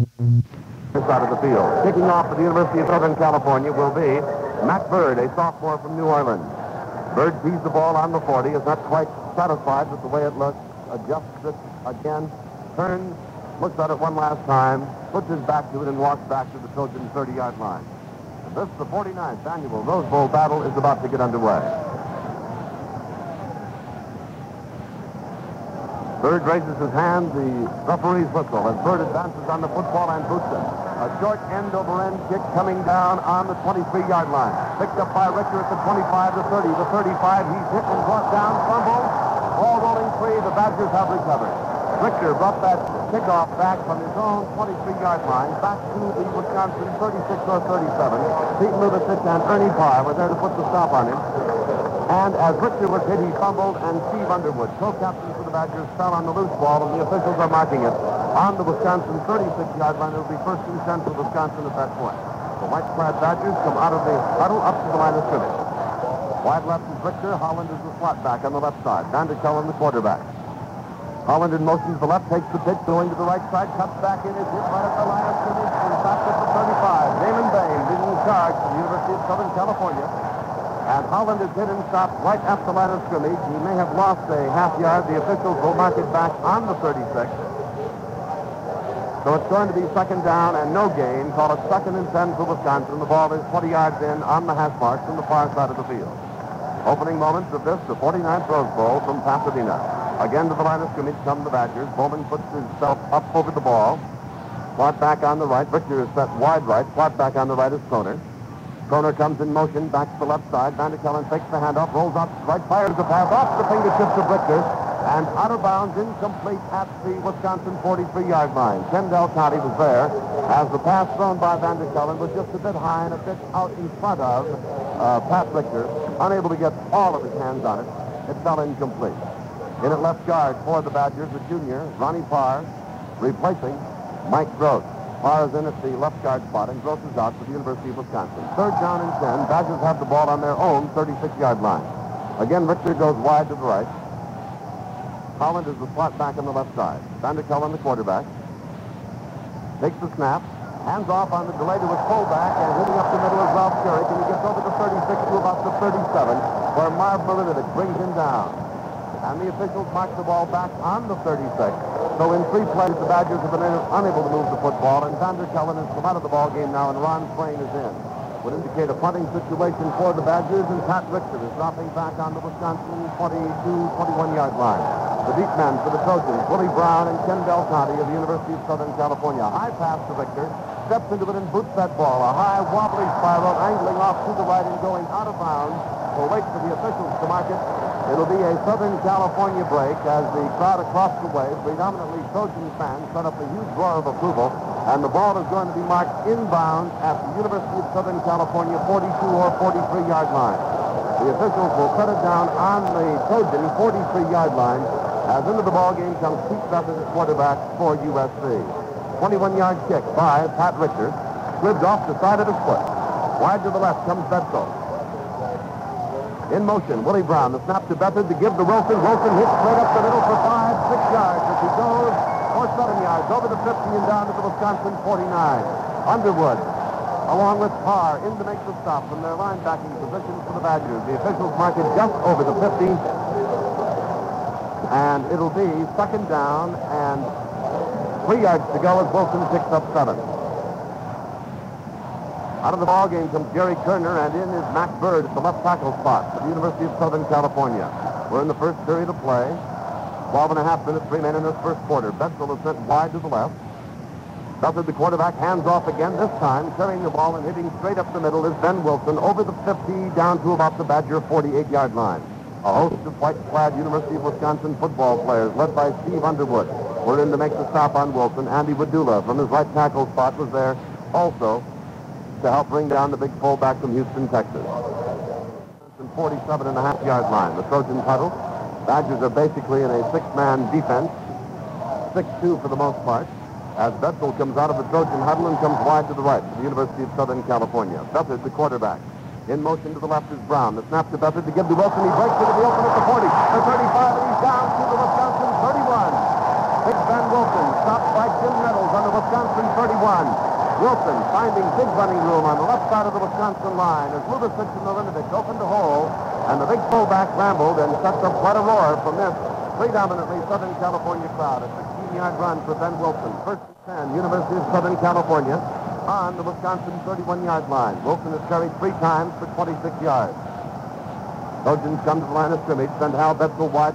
This side of the field. Kicking off for the University of Southern California will be Matt Bird, a sophomore from New Orleans. Bird sees the ball on the 40, is not quite satisfied with the way it looks, adjusts it again, turns, looks at it one last time, puts his back to it, and walks back to the Trojan 30-yard line. This, the 49th annual Rose Bowl battle, is about to get underway. Bird raises his hand, the referee's whistle, as Bird advances on the football and boots it. A short end-over-end kick coming down on the 23-yard line. Picked up by Richter at the 25, the 30, the 35. He's hit and brought down, fumble. Ball rolling free. The Badgers have recovered. Richter brought that kickoff back from his own 23-yard line back to the Wisconsin 36 or 37. Pete Lubisich and Ernie Parr were there to put the stop on him. And as Richter was hit, he fumbled, and Steve Underwood, co-captain for the Badgers, fell on the loose ball, and the officials are marking it on the Wisconsin 36-yard line. It'll be first and 10 for Wisconsin at that point. The white-clad Badgers come out of the huddle up to the line of scrimmage. Wide left is Richter. Holland is the slot back on the left side. Van der the quarterback. Holland in motion to the left, takes the pitch, going to the right side, cuts back in, is hit right at the line of scrimmage, and stops at the 35. Damon Bame leading the charge for the University of Southern California. And Holland is hit and stopped right at the line of scrimmage. He may have lost a half yard. The officials will mark it back on the 36. So it's going to be second down and no gain. Call it second and 10 for Wisconsin. The ball is 20 yards in on the hash marks from the far side of the field. Opening moments of this, the 49th Rose Bowl from Pasadena. Again to the line of scrimmage come the Badgers. Bowman puts himself up over the ball. Plot back on the right. Richter is set wide right. Plot back on the right is Kroner. Kroner comes in motion back to the left side. Van der Kelen takes the handoff, rolls out right, fires the pass off the fingertips of Richter, and out of bounds, incomplete at the Wisconsin 43-yard line. Ken Del Conte was there as the pass thrown by Van der Kelen was just a bit high and a bit out in front of uh, Pat Richter, unable to get all of his hands on it. It fell incomplete. In at left guard for the Badgers, the junior, Ronnie Parr, replacing Mike Gross. Parr in at the left guard spot, and Gross is out for the University of Wisconsin. Third down and 10. Badgers have the ball on their own 36-yard line. Again, Richter goes wide to the right. Holland is the slot back on the left side. Van der Kelen, the quarterback. Takes the snap. Hands off on the delay to his fullback, and hitting up the middle is Ralph Kurek, and he gets over the 36 to about the 37, where Marv Marinovich brings him down. And the officials mark the ball back on the 36. So in three plays, the Badgers have been unable to move the football, and Van der Kelen has come out of the ball game now, and Ron Swain is in. Would indicate a punting situation for the Badgers, and Pat Richter is dropping back on the Wisconsin 22, 21-yard line. The deep men for the Trojans, Willie Brown and Ken Del Conte of the University of Southern California. High pass to Richter, steps into it and boots that ball. A high wobbly spiral angling off to the right and going out of bounds. We'll wait for the officials to mark it. It'll be a Southern California break as the crowd across the way, predominantly Trojan fans, set up a huge roar of approval. And the ball is going to be marked inbound at the University of Southern California 42 or 43-yard line. The officials will set it down on the Trojan 43-yard line as into the ball game comes Pete Beckett, quarterback for USC. 21-yard kick by Pat Richter. Slipped off the side of his foot. Wide to the left comes Bedsole. In motion, Willie Brown. The snap to Beathard to give to Wilson. Wilson hits straight up the middle for five, six yards as he goes, or seven yards, over the 50 and down to the Wisconsin 49. Underwood, along with Parr, in to make the stop from their linebacking position for the Badgers. The officials mark it just over the 50. And it'll be second down and three yards to go as Wilson picks up seven. Out of the ball game comes Jerry Kerner, and in is Mac Bird at the left tackle spot for the University of Southern California. We're in the first period of play. 12 and a half minutes remain in this first quarter. Bedsole is sent wide to the left. Beathard, the quarterback, hands off again, this time carrying the ball and hitting straight up the middle is Ben Wilson over the 50 down to about the Badger 48-yard line. A host of white-clad University of Wisconsin football players led by Steve Underwood were in to make the stop on Wilson. Andy Wadula from his right tackle spot was there also to help bring down the big fullback from Houston, Texas. 47 and a half yard line. The Trojans huddle. Badgers are basically in a six-man defense. 6-2 for the most part. As Bedsole comes out of the Trojan huddle and comes wide to the right to the University of Southern California. Beathard, the quarterback. In motion to the left is Brown. The snap to Beathard to give to Wilson. He breaks into the open at the 40, the 35, and he's down to the Wisconsin 31. Big Ben Wilson stopped by Jim Nettles on the Wisconsin 31. Wilson finding big running room on the left side of the Wisconsin line as Lubisich and Marinovich opened a hole, and the big fullback rambled and set up quite a roar from this predominantly Southern California crowd. A 16-yard run for Ben Wilson. First and 10, University of Southern California on the Wisconsin 31-yard line. Wilson has carried three times for 26 yards. Trojans come to the line of scrimmage, send Hal Bedsole wide.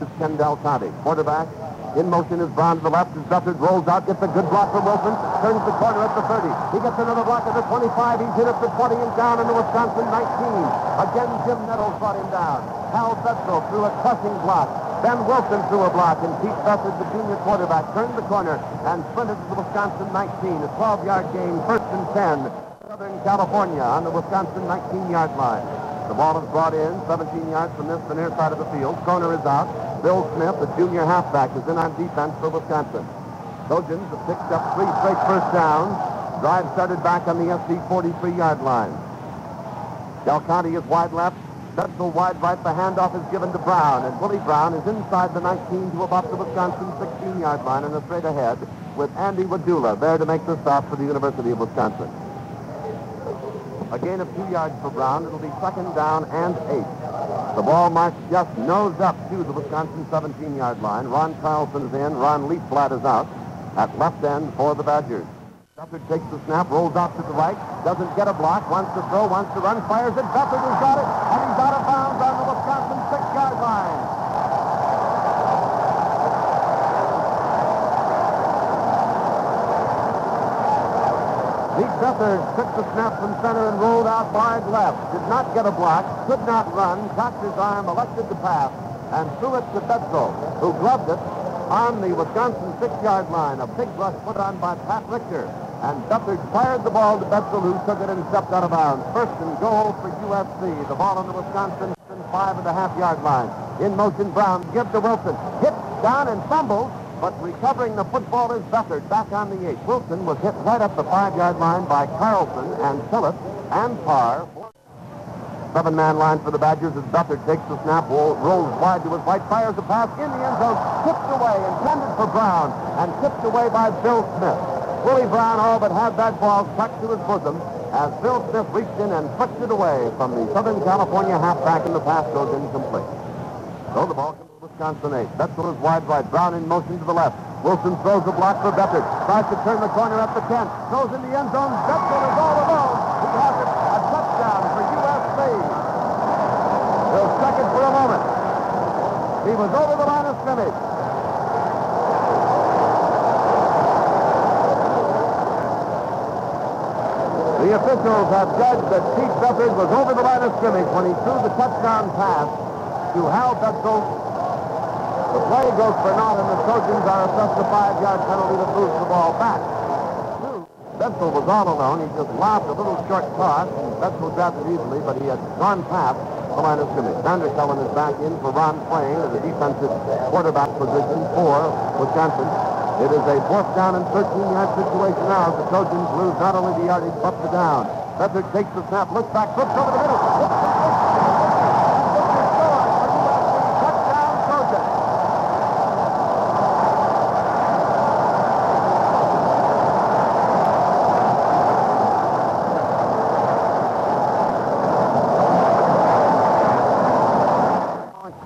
This Ken Del Conte. Quarterback in motion is Brown to the left as Dufford rolls out, gets a good block from Wilson, turns the corner at the 30. He gets another block at the 25. He's hit at the 20 and down into Wisconsin 19. Again, Jim Nettles brought him down. Hal Bedsole threw a crushing block. Ben Wilson threw a block, and Pete Beathard, the junior quarterback, turned the corner and sprinted to the Wisconsin 19. A 12-yard gain, first and 10. Southern California on the Wisconsin 19-yard line. Is brought in 17 yards from this, the near side of the field. Corner is out. Bill Smith, the junior halfback, is in on defense for Wisconsin. Trojans have picked up three straight first downs. Drive started back on the SC 43-yard line. Del Conte is wide left. Central wide right. The handoff is given to Brown, and Willie Brown is inside the 19 to about the Wisconsin 16-yard line and a straight ahead with Andy Wadula there to make the stop for the University of Wisconsin. A gain of two yards for Brown. It'll be second down and eight. The ball marks just nose up to the Wisconsin 17-yard line. Ron Carlson is in. Ron Leafblad is out at left end for the Badgers. Dufford takes the snap, rolls out to the right, doesn't get a block, wants to throw, wants to run, fires it. Dufford has got it, and he's out of bounds on the Wisconsin six-yard line. Pete took the snap from center and rolled out wide left. Did not get a block, could not run, cocked his arm, elected to pass, and threw it to Bedsole, who gloved it on the Wisconsin six-yard line. A big rush put on by Pat Richter. And Beathard fired the ball to Bedsole, who took it and stepped out of bounds. First and goal for USC. The ball on the Wisconsin five and a half yard line. In motion, Brown gives to Wilson. Hit down and fumbles. But recovering the football is Beathard back on the eight. Wilson was hit right up the five-yard line by Carlson and Phillips and Parr. Seven-man line for the Badgers as Beathard takes the snap, rolls wide to his right, fires a pass in the end zone, tipped away, intended for Brown, and tipped away by Bill Smith. Willie Brown all but had that ball stuck to his bosom as Bill Smith reached in and flicked it away from the Southern California halfback, and the pass goes incomplete. So the ball Wisconsin 8. Bedsole is wide right. Brown in motion to the left. Wilson throws a block for Beathard. Tries to turn the corner at the 10. Throws in the end zone. Bedsole is all alone. He has it. A touchdown for USC. He'll second for a moment. He was over the line of scrimmage. The officials have judged that Pete Beathard was over the line of scrimmage when he threw the touchdown pass to Hal Bedsole. Play goes for naught, and the Trojans are assessed a five-yard penalty to moves the ball back. Bedsole was all alone. He just lobbed a little short toss, Bedsole grabbed it easily, but he had gone past the line of scrimmage. Vanderkelen is back in for Ron Plain in the defensive quarterback position for Wisconsin. It is a fourth down and 13-yard situation now as the Trojans lose not only the yardage, but the down. Beathard takes the snap, looks back, flips over the middle. Touchdown, Trojans.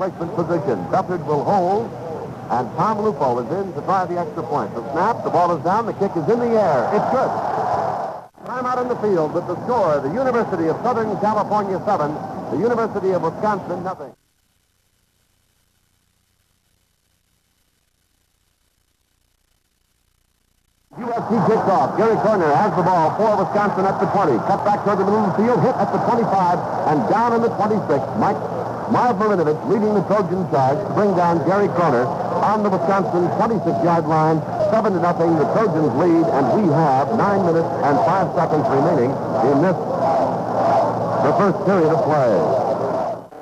Placement position. Beathard will hold, and Tom Lupo is in to try the extra point. The snap, the ball is down, the kick is in the air. It's good. Time out in the field with the score, the University of Southern California 7, the University of Wisconsin nothing. USC kicks off. Gary Kroner has the ball for Wisconsin at the 20. Cut back toward the middle of the field, hit at the 25, and down in the 26. Mike Marv Marinovich leading the Trojan charge to bring down Gary Kroner on the Wisconsin 26-yard line. 7 to nothing. The Trojans lead, and we have 9 minutes and 5 seconds remaining in this, the first period of play.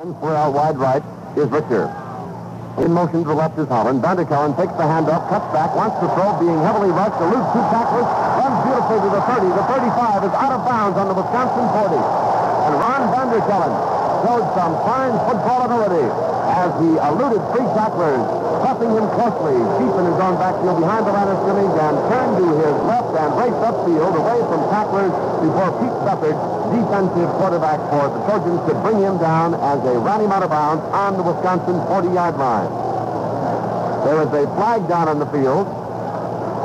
And for our wide right is Richter. In motion to the left is Holland. Vanderkelen takes the handoff, cuts back, wants to throw, being heavily rushed, eludes two tacklers, runs beautifully to the 30. The 35 is out of bounds on the Wisconsin 40. And Ron Vanderkelen showed some fine football ability as he eluded three tacklers, pressing him closely, deep in his own backfield behind the line of scrimmage, and turned to his left and raced upfield away from tacklers before Pete Beathard, defensive quarterback for the Trojans, could bring him down as they ran him out of bounds on the Wisconsin 40-yard line. There is a flag down on the field,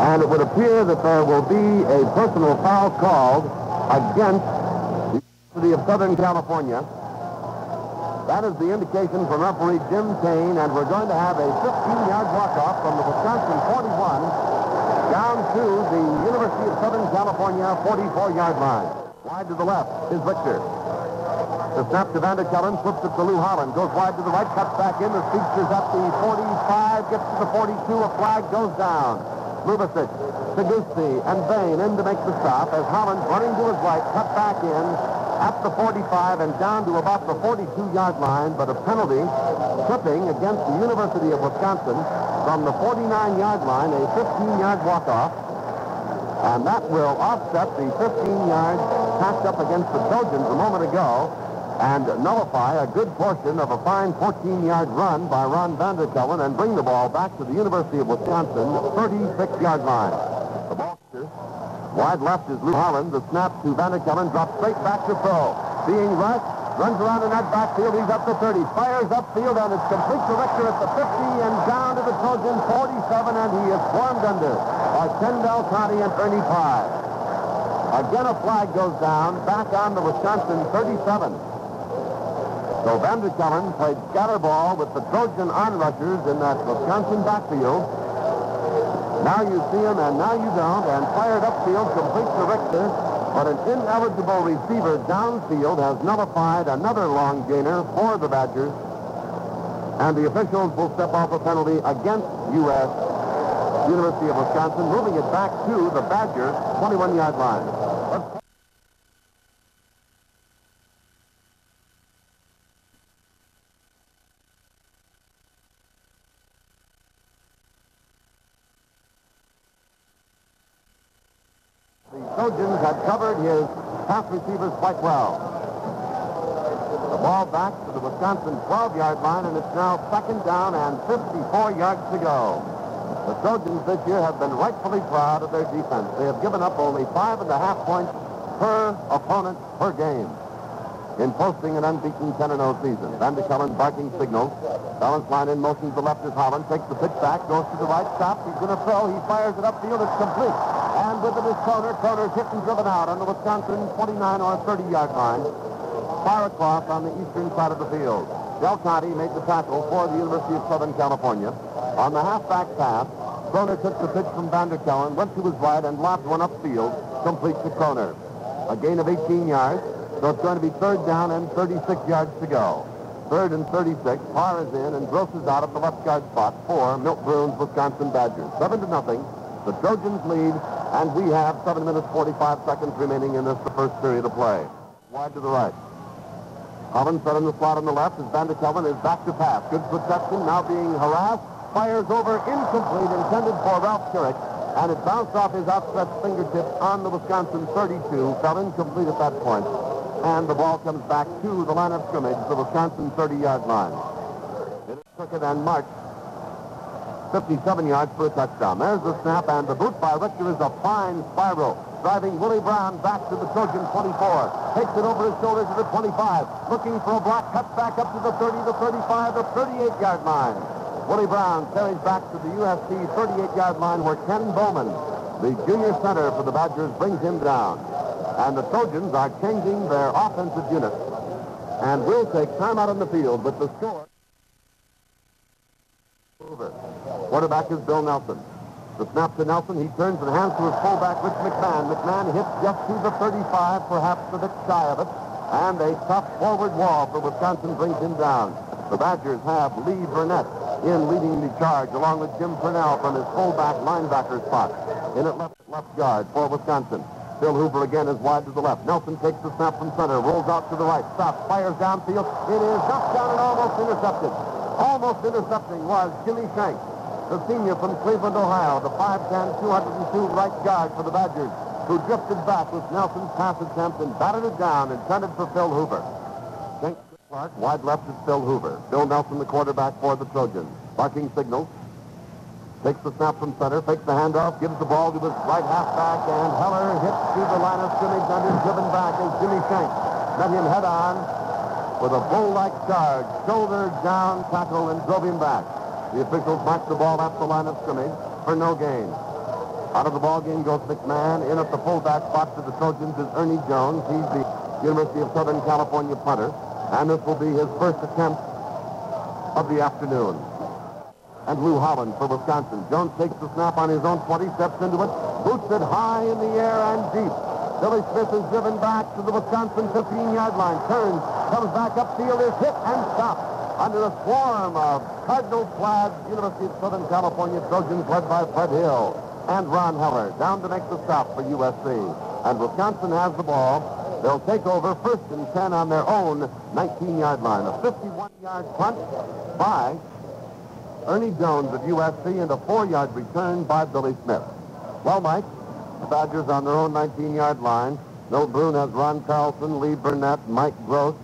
and it would appear that there will be a personal foul called against the University of Southern California. That is the indication from referee Jim Kane, and we're going to have a 15-yard walk-off from the Wisconsin 41 down to the University of Southern California 44-yard line. Wide to the left is Victor. The snap to Vander Kelen, flips it to Lou Holland, goes wide to the right, cuts back in. The speedster's up the 45, gets to the 42, a flag goes down. Lubisich, Segusti, and Bame in to make the stop as Holland running to his right, cut back in at the 45 and down to about the 42-yard line, but a penalty tripping against the University of Wisconsin from the 49-yard line, a 15-yard walk-off. And that will offset the 15 yards passed up against the Trojans a moment ago and nullify a good portion of a fine 14-yard run by Ron Vanderkelen and bring the ball back to the University of Wisconsin 36-yard line. Wide left is Lou Holland. The snap to Vanderkelen drops straight back to throw. Being rushed, runs around in that backfield. He's up to 30, fires upfield, and it's complete to Richter at the 50 and down to the Trojan 47, and he is swarmed under by Ken Conte and Ernie Pye. Again, a flag goes down, back on the Wisconsin 37. So Vanderkelen played scatterball with the Trojan onrushers in that Wisconsin backfield. Now you see him, and now you don't, and fired upfield, complete to Richter, but an ineligible receiver downfield has nullified another long gainer for the Badgers, and the officials will step off a penalty against U.S. University of Wisconsin, moving it back to the Badgers' 21-yard line. The Trojans had covered his pass receivers quite well. The ball back to the Wisconsin 12-yard line, and it's now second down and 54 yards to go. The Trojans this year have been rightfully proud of their defense. They have given up only five and a half points per opponent per game in posting an unbeaten 10-0 season. Vanderkelen barking signals. Balance line in motion to the left is Holland. Takes the pitch back, goes to the right, stops. He's going to throw. He fires it upfield. It's complete. And with it is Kroner. Kroner's hit and driven out on the Wisconsin 29 or 30-yard line. Far across on the eastern side of the field. Del Conte made the tackle for the University of Southern California. On the halfback pass, Kroner took the pitch from Vanderkelen, went to his right, and lobbed one upfield, complete to Kroner. A gain of 18 yards. So it's going to be third down and 36 yards to go. Third and 36. Parr is in and Gross is out of the left guard spot for Milt Bruhn's Wisconsin Badgers. Seven to nothing. The Trojans lead, and we have seven minutes 45 seconds remaining in this first period of play. Wide to the right. Holland set in the slot on the left as Vanderkelen is back to pass. Good protection, now being harassed. Fires over, incomplete, intended for Ralph Kurek, and it bounced off his outstretched fingertips on the Wisconsin 32. Fell incomplete at that point and the ball comes back to the line of scrimmage, the Wisconsin 30-yard line. It is crooked and marched 57 yards for a touchdown. There's the snap, and the boot by Richter is a fine spiral, driving Willie Brown back to the Trojan 24. Takes it over his shoulder to the 25. Looking for a block, cuts back up to the 30, the 35, the 38-yard line. Willie Brown carries back to the USC 38-yard line where Ken Bowman, the junior center for the Badgers, brings him down. And the Trojans are changing their offensive unit. And will take time out on the field with the score. Over. Quarterback is Bill Nelson. The snap to Nelson. He turns and hands to his fullback, Rich McMahon. McMahon hits just to the 35, perhaps a bit shy of it. And a tough forward wall for Wisconsin brings him down. The Badgers have Lee Burnett in leading the charge, along with Jim Purnell from his fullback linebacker spot. In at left, left guard for Wisconsin. Bill Hoover again is wide to the left. Nelson takes the snap from center, rolls out to the right, stops, fires downfield. It is knocked down and almost intercepted. Almost intercepting was Jimmy Shanks, the senior from Cleveland, Ohio, the 5'10", 202 right guard for the Badgers, who drifted back with Nelson's pass attempt and batted it down, intended for Phil Hoover. Shanks Clark, Wide left is Phil Hoover. Bill Nelson, the quarterback for the Trojans. Barking signals. Takes the snap from center, fakes the handoff, gives the ball to his right halfback, and Heller hits through the line of scrimmage and is driven back as Jimmy Shank met him head on with a bull-like charge, shoulder down tackle, and drove him back. The officials marked the ball at the line of scrimmage for no gain. Out of the ball game goes McMahon. In at the fullback spot for the Trojans is Ernie Jones. He's the University of Southern California punter, and this will be his first attempt of the afternoon and Lou Holland for Wisconsin. Jones takes the snap on his own 20, steps into it, boots it high in the air and deep. Billy Smith is driven back to the Wisconsin 15-yard line, turns, comes back upfield, is hit and stopped under a swarm of Cardinal-clad University of Southern California Trojans led by Fred Hill and Ron Heller down to make the stop for USC. And Wisconsin has the ball. They'll take over first and 10 on their own 19-yard line. A 51-yard punt by Ernie Jones of USC and a four-yard return by Billy Smith. Well, Mike, the Badgers on their own 19-yard line. Bill Bruhn has Ron Carlson, Lee Burnett, Mike Gross,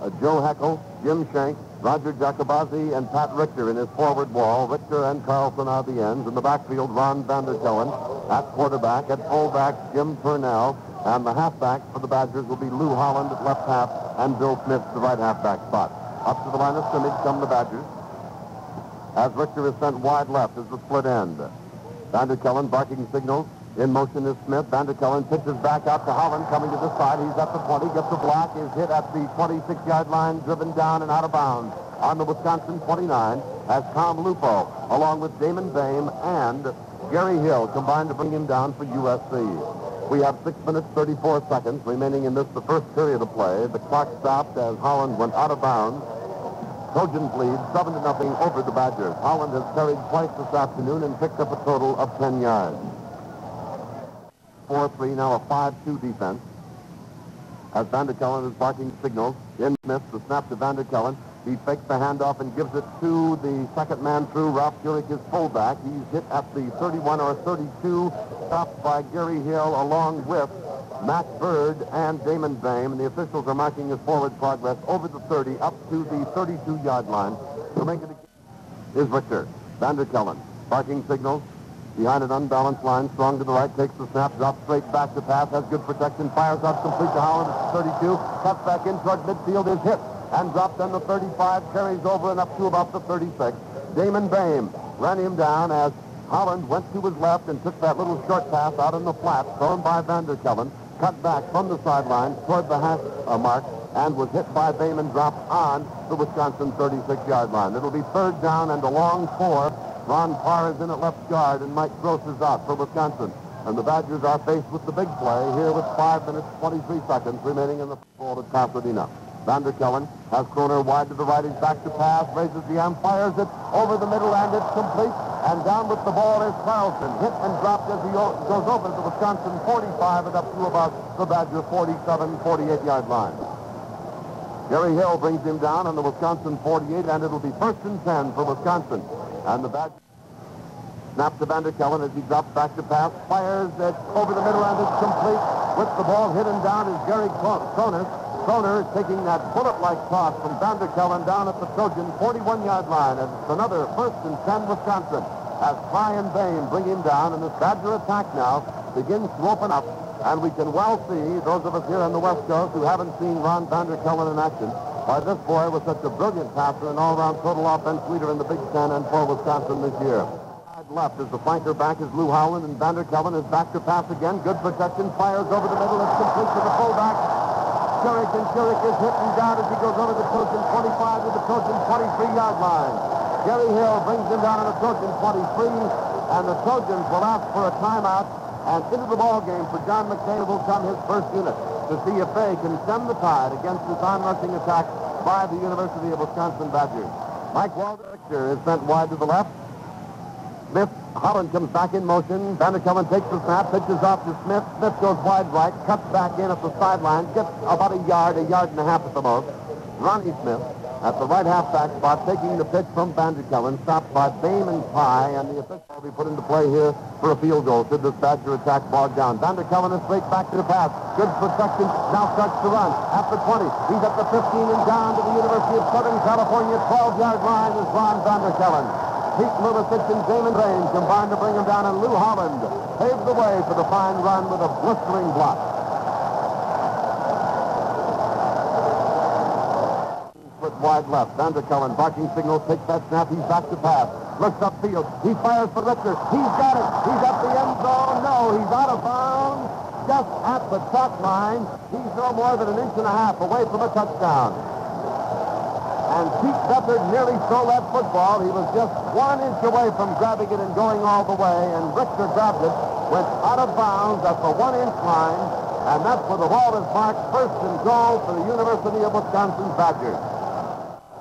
uh, Joe Heckel, Jim Shank, Roger Jacobazzi, and Pat Richter in his forward wall. Richter and Carlson are the ends. In the backfield, Ron Vanderkelen. At quarterback, at fullback, Jim Purnell. And the halfback for the Badgers will be Lou Holland at left half and Bill Smith at the right halfback spot. Up to the line of scrimmage come the Badgers as Richter is sent wide left as the split end. Vanderkelen barking signals. In motion is Smith. Vanderkelen pitches back out to Holland coming to the side. He's at the 20, gets a block, is hit at the 26-yard line, driven down and out of bounds. On the Wisconsin 29 as Tom Lupo, along with Damon Bame and Gary Hill, combined to bring him down for USC. We have 6 minutes 34 seconds remaining in this, the first period of play. The clock stopped as Holland went out of bounds. Trojans lead 7 to nothing over the Badgers. Holland has carried twice this afternoon and picked up a total of 10 yards. 4-3, now a 5-2 defense. As Vanderkelen is barking signals, in Smith, the snap to Vanderkelen. He fakes the handoff and gives it to the second man through. Ralph Kurek, his fullback. He's hit at the 31 or 32, stopped by Gary Hill along with Matt Bird and Damon Bame, and the officials are marking his forward progress over the 30 up to the 32-yard line. To make it is Richter. Vanderkelen, barking signals. Behind an unbalanced line, strong to the right, takes the snap, drops straight back to pass, has good protection, fires out complete to Holland at 32, cuts back in toward midfield, is hit, and dropped on the 35, carries over and up to about the 36. Damon Bame ran him down as Holland went to his left and took that little short pass out in the flat, thrown by Vanderkelen cut back from the sideline toward the half uh, mark and was hit by Bame and dropped on the Wisconsin 36-yard line. It'll be third down and a long four. Ron Parr is in at left guard and Mike Gross is out for Wisconsin. And the Badgers are faced with the big play here with 5 minutes 23 seconds remaining in the ball at Pasadena. Vanderkelen has Kroner wide to the right. He's back to pass, raises the arm, fires it over the middle, and it's complete. And down with the ball is Carlson. Hit and dropped as he goes over the Wisconsin 45 and up to about the Badger 47, 48-yard line. Gary Hill brings him down on the Wisconsin 48, and it'll be first and 10 for Wisconsin. And the Badger snaps to Vanderkelen as he drops back to pass, fires it over the middle, and it's complete. With the ball hidden down is Gary Kroner. Kroner taking that bullet-like toss from Vanderkelen down at the Trojan 41-yard line. And it's another first and 10 Wisconsin as Fry and Bame bring him down. And this Badger attack now begins to open up. And we can well see, those of us here on the West Coast who haven't seen Ron Vanderkelen in action, why this boy was such a brilliant passer and all-around total offense leader in the Big Ten and for Wisconsin this year. Left as the flanker back is Lou Holland and Vanderkelen is back to pass again. Good protection, fires over the middle, it's complete to the fullback. Kurek, and Kurek is hit and down as he goes over the Trojan 25 to the Trojan 23-yard line. Gary Hill brings him down on the Trojan 23, and the Trojans will ask for a timeout, and into the ball game for John McKay will come his first unit to see if they can stem the tide against this on-rushing attack by the University of Wisconsin Badgers. Mike Walter is sent wide to the left. Smith, Holland comes back in motion. Vanderkelen takes the snap, pitches off to Smith. Smith goes wide right, cuts back in at the sideline, gets about a yard, a yard and a half at the most. Ronnie Smith at the right halfback spot, taking the pitch from Vanderkelen, stopped by Bame and Pye, and the official will be put into play here for a field goal should this Badger attack bogged down. Vanderkelen is straight back to the pass. Good protection. Now starts to run. At the 20. He's at the 15 and down to the University of Southern California 12-yard line is Ron Vanderkelen. Pete Lubisich and Damon Bame combined to bring him down, and Lou Holland paved the way for the fine run with a blistering block. Wide left. Vanderkelen barking signals, takes that snap. He's back to pass. Looks upfield. He fires for Richter. He's got it. He's at the end zone. No, he's out of bounds. Just at the top line. He's no more than an inch and a half away from a touchdown. And Pete Beathard nearly stole that football. He was just one inch away from grabbing it and going all the way. And Richter grabbed it, went out of bounds at the one-inch line. And that's where the ball is marked first and goal for the University of Wisconsin Badgers.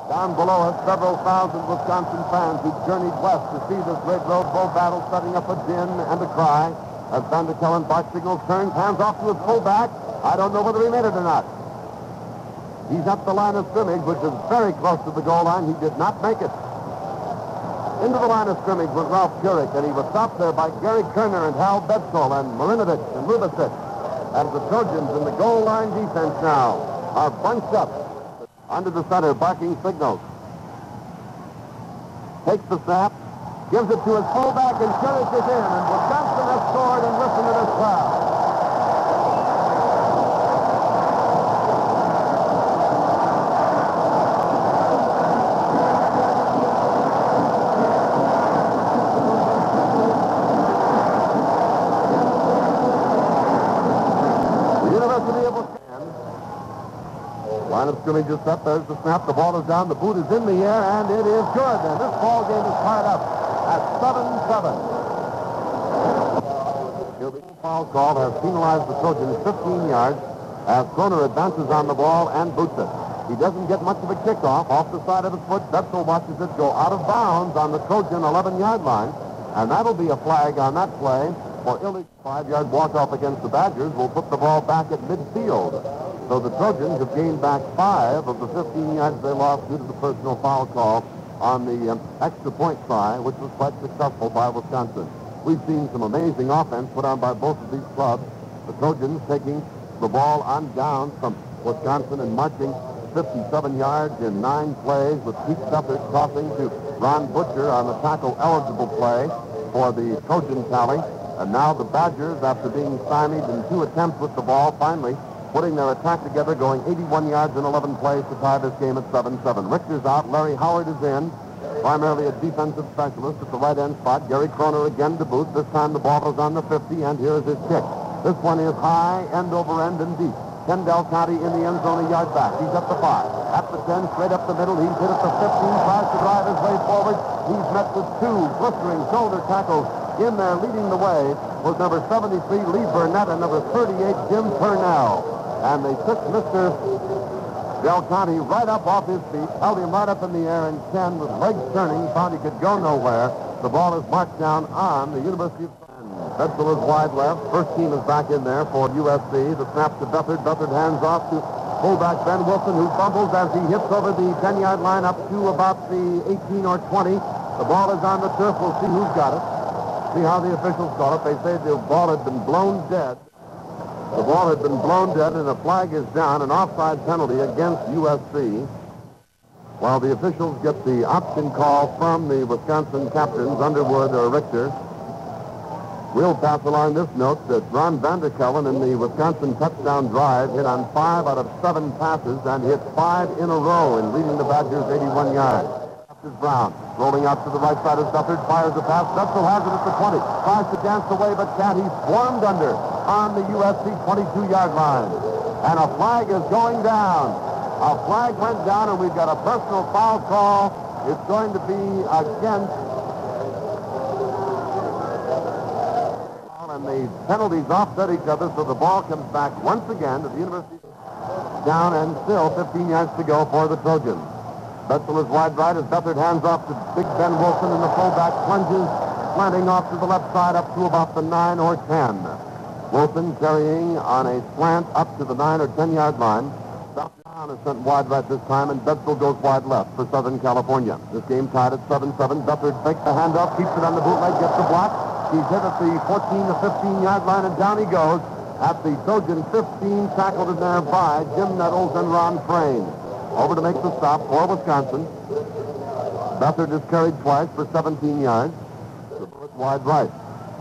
Down below us, several thousand Wisconsin fans who journeyed west to see this Red Road Bowl battle setting up a din and a cry. As Van Vanderkelen bark signals turns, hands off to his fullback. I don't know whether he made it or not. He's at the line of scrimmage, which is very close to the goal line. He did not make it. Into the line of scrimmage went Ralph Kurek, and he was stopped there by Gary Kerner and Hal Bedsole and Marinovich and Lubisich. As the Trojans in the goal line defense now are bunched up under the center, barking signals. Takes the snap, gives it to his fullback, and Kurek is in. And Wisconsin has scored, and listen to this crowd. Is set. There's the snap. The ball is down. The boot is in the air, and it is good. And this ball game is tied up at 7-7. He'll be foul call has penalized the Trojans 15 yards as Kroner advances on the ball and boots it. He doesn't get much of a kickoff off the side of his foot. Bedsole watches it go out of bounds on the Trojan 11-yard line, and that'll be a flag on that play for illegal five-yard walk-off against the Badgers. will put the ball back at midfield. So the Trojans have gained back five of the 15 yards they lost due to the personal foul call on the um, extra point try, which was quite successful by Wisconsin. We've seen some amazing offense put on by both of these clubs. The Trojans taking the ball on down from Wisconsin and marching 57 yards in nine plays with Pete Beathard crossing to Ron Butcher on the tackle-eligible play for the Trojan tally. And now the Badgers, after being stymied in two attempts with the ball, finally putting their attack together, going 81 yards in 11 plays to tie this game at 7-7. Richter's out. Larry Howard is in, primarily a defensive specialist at the right end spot. Gary Kroner again to boot. This time the ball is on the 50, and here's his kick. This one is high, end over end, and deep. Ken Del Conte in the end zone a yard back. He's up the 5. At the 10, straight up the middle. He's hit at the 15, tries to drive his way forward. He's met with two blistering shoulder tackles. In there, leading the way, was number 73, Lee Burnett, and number 38, Jim Purnell and they took Mr. Delconte right up off his feet, held him right up in the air, and Ken, with legs turning, found he could go nowhere. The ball is marked down on the University of Bedsole is wide left. First team is back in there for USC. The snap to Beathard. Beathard hands off to fullback Ben Wilson, who fumbles as he hits over the 10-yard line up to about the 18 or 20. The ball is on the turf. We'll see who's got it. See how the officials call it. They say the ball had been blown dead. The ball had been blown dead, and a flag is down, an offside penalty against USC. While the officials get the option call from the Wisconsin captains, Underwood or Richter, we'll pass along this note that Ron Vanderkelen in the Wisconsin touchdown drive hit on five out of seven passes and hit five in a row in leading the Badgers 81 yards. Is Brown rolling out to the right side of Dufford, fires a pass. Bedsole has it at the 20, tries to dance away, but can't. He's swarmed under on the USC 22-yard line. And a flag is going down. A flag went down, and we've got a personal foul call. It's going to be against... And the penalties offset each other, so the ball comes back once again to the University down and still 15 yards to go for the Trojans. Bedsole is wide right as Beathard hands off to Big Ben Wilson, and the fullback plunges, slanting off to the left side up to about the 9 or 10. Wilson carrying on a slant up to the 9 or 10 yard line. Brown is sent wide right this time, and Bedsole goes wide left for Southern California. This game tied at 7-7. Beathard fakes the handoff, keeps it on the bootleg, gets the block. He's hit at the 14 to 15 yard line, and down he goes at the Trojan 15, tackled in there by Jim Nettles and Ron Frayne. Over to make the stop for Wisconsin. Beathard is carried twice for 17 yards. The wide right.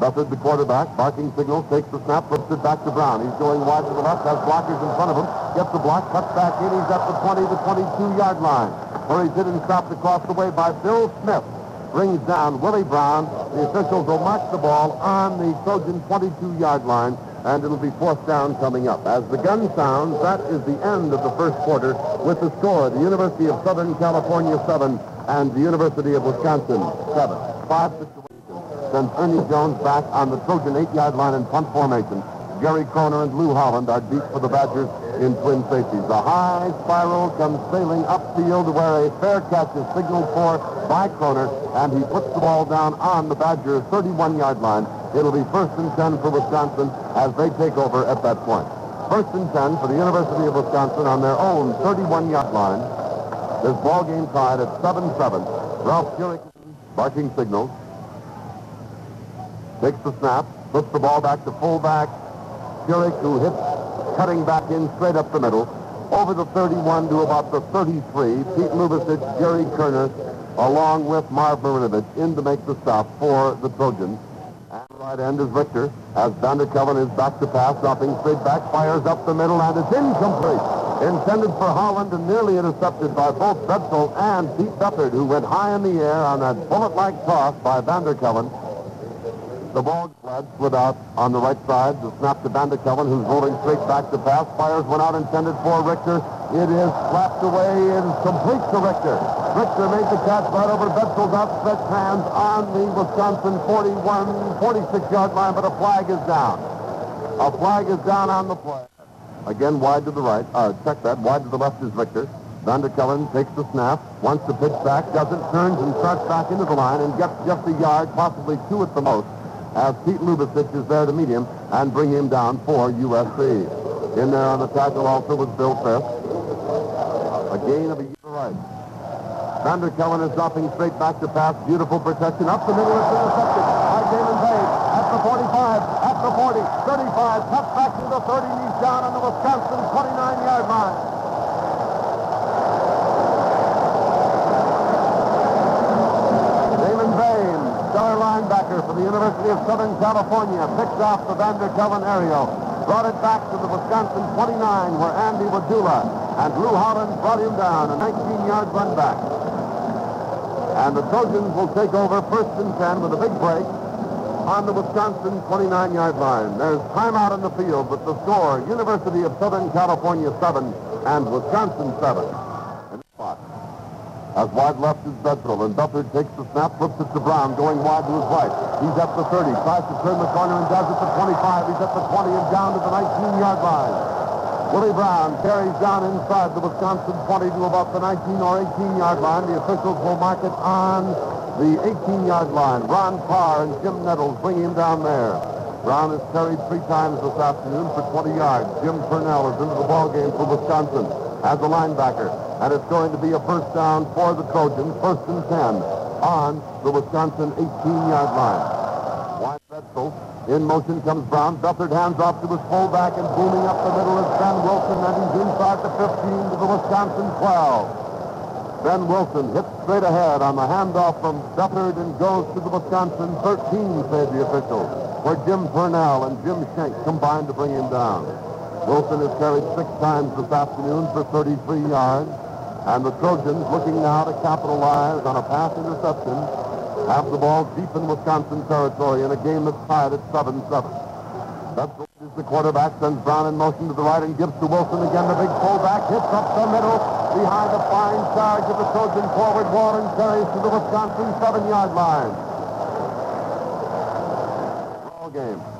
Beathard, the quarterback, barking signals, takes the snap, flips it back to Brown. He's going wide to the left, has blockers in front of him, gets the block, cuts back in. He's at the 20 to 22 yard line, where he's hit and stopped across the way by Bill Smith. Brings down Willie Brown. The officials will mark the ball on the Trojan 22 yard line and it'll be fourth down coming up. As the gun sounds, that is the end of the first quarter with the score, the University of Southern California 7 and the University of Wisconsin 7. Five situations sends Ernie Jones back on the Trojan eight-yard line in punt formation. Gary Kroner and Lou Holland are deep for the Badgers in twin safeties. The high spiral comes sailing upfield where a fair catch is signaled for by Kroner, and he puts the ball down on the Badgers' 31-yard line. It'll be first and 10 for Wisconsin as they take over at that point. First and 10 for the University of Wisconsin on their own 31-yard line. This ball game tied at 7-7. Ralph Kurek barking signals. Takes the snap, puts the ball back to fullback. Kurek, who hits cutting back in straight up the middle. Over the 31 to about the 33. Pete Lubisich, Jerry Kerner, along with Marv Marinovich in to make the stop for the Trojans. And right end is Richter as Vanderkelen is back to pass, dropping straight back, fires up the middle, and it's incomplete. Intended for Holland and nearly intercepted by both Bedsole and Pete Beathard, who went high in the air on that bullet-like toss by Vanderkelen. The ball sled slid out on the right side. The snap to Vanderkelen, who's rolling straight back to pass. Fires went out intended for Richter. It is slapped away and complete to Richter. Richter made the catch right over Bedsole's outstretched hands on the Wisconsin 41, 46-yard line, but a flag is down. A flag is down on the play. Again, wide to the right. Uh, check that. Wide to the left is Richter. Vanderkelen takes the snap, wants to pitch back, doesn't, turns and starts back into the line and gets just a yard, possibly two at the most as Pete Lubisich is there to meet him and bring him down for USC. In there on the tackle also was Bill Fisk. A gain of a year right. Vanderkelen is dropping straight back to pass. Beautiful protection. Up the middle. It's intercepted by Damon Bame. At the 45, at the 40, 35. Cut back to the 30. knees down on the Wisconsin 29-yard line. Damon Bame, stellar linebacker for the University of Southern California, picks off the Vanderkelen aerial, brought it back to the Wisconsin 29 where Andy Wadula and Lou Holland brought him down, a 19-yard run back. And the Trojans will take over first and 10 with a big break on the Wisconsin 29-yard line. There's timeout in the field, but the score, University of Southern California 7 and Wisconsin 7. As wide left is Bedsole, and Beathard takes the snap, flips it to Brown, going wide to his right. He's at the 30, tries to turn the corner and does it to 25. He's at the 20 and down to the 19-yard line. Willie Brown carries down inside the Wisconsin 20 to about the 19 or 18-yard line. The officials will mark it on the 18-yard line. Ron Parr and Jim Nettles bring him down there. Brown has carried three times this afternoon for 20 yards. Jim Purnell is into the ballgame for Wisconsin as a linebacker. And it's going to be a first down for the Trojans, first and 10 on the Wisconsin 18-yard line. Wide Bedsole. In motion comes Brown. Beathard hands off to his fullback and booming up the middle is Ben Wilson and he's inside the 15 to the Wisconsin 12. Ben Wilson hits straight ahead on the handoff from Beathard and goes to the Wisconsin 13, say the officials, where Jim Purnell and Jim Schenk combined to bring him down. Wilson has carried six times this afternoon for 33 yards. And the Trojans, looking now to capitalize on a pass interception, have the ball deep in Wisconsin territory in a game that's tied at 7-7. That's is the quarterback, sends Brown in motion to the right and gives to Wilson again. The big fullback hits up the middle behind a fine charge of the Trojan forward. Warren carries to the Wisconsin seven-yard line. Ball game.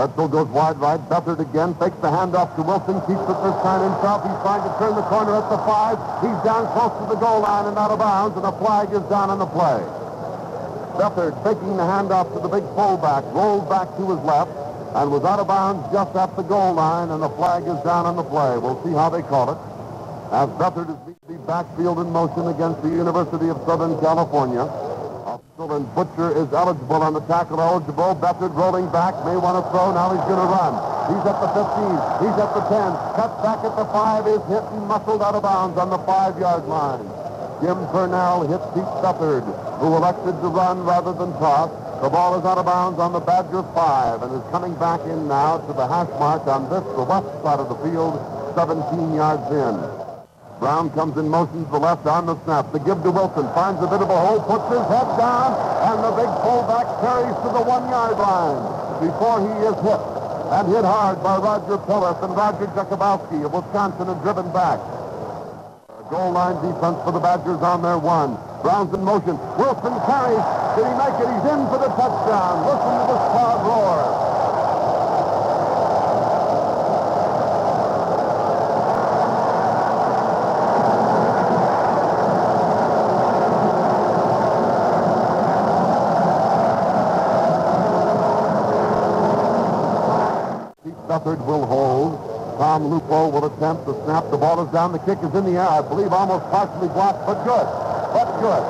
Bedsole goes wide right. Beathard again fakes the handoff to Wilson. Keeps it this time himself. He's trying to turn the corner at the five. He's down close to the goal line and out of bounds, and a flag is down on the play. Beathard faking the handoff to the big fullback, rolled back to his left, and was out of bounds just at the goal line, and the flag is down on the play. We'll see how they call it. As Beathard is the backfield in motion against the University of Southern California. And Butcher is eligible on the tackle eligible. Beathard rolling back, may want to throw. Now he's going to run. He's at the 15. He's at the 10. Cuts back at the 5. Is hit and muscled out of bounds on the 5-yard line. Jim Purnell hits Pete Beathard, who elected to run rather than toss. The ball is out of bounds on the Badger 5 and is coming back in now to the hash mark on this, the left side of the field, 17 yards in. Brown comes in motion to the left on the snap. The give to Wilson. Finds a bit of a hole, puts his head down, and the big fullback carries to the one-yard line before he is hit. And hit hard by Roger Pillath and Roger Jakubowski of Wisconsin and driven back. Goal line defense for the Badgers on their one. Brown's in motion. Wilson carries. Did he make it? He's in for the touchdown. Listen to this crowd roar. Beathard will hold. Tom Lupo will attempt to snap. The ball is down. The kick is in the air. I believe almost partially blocked, but good. But good.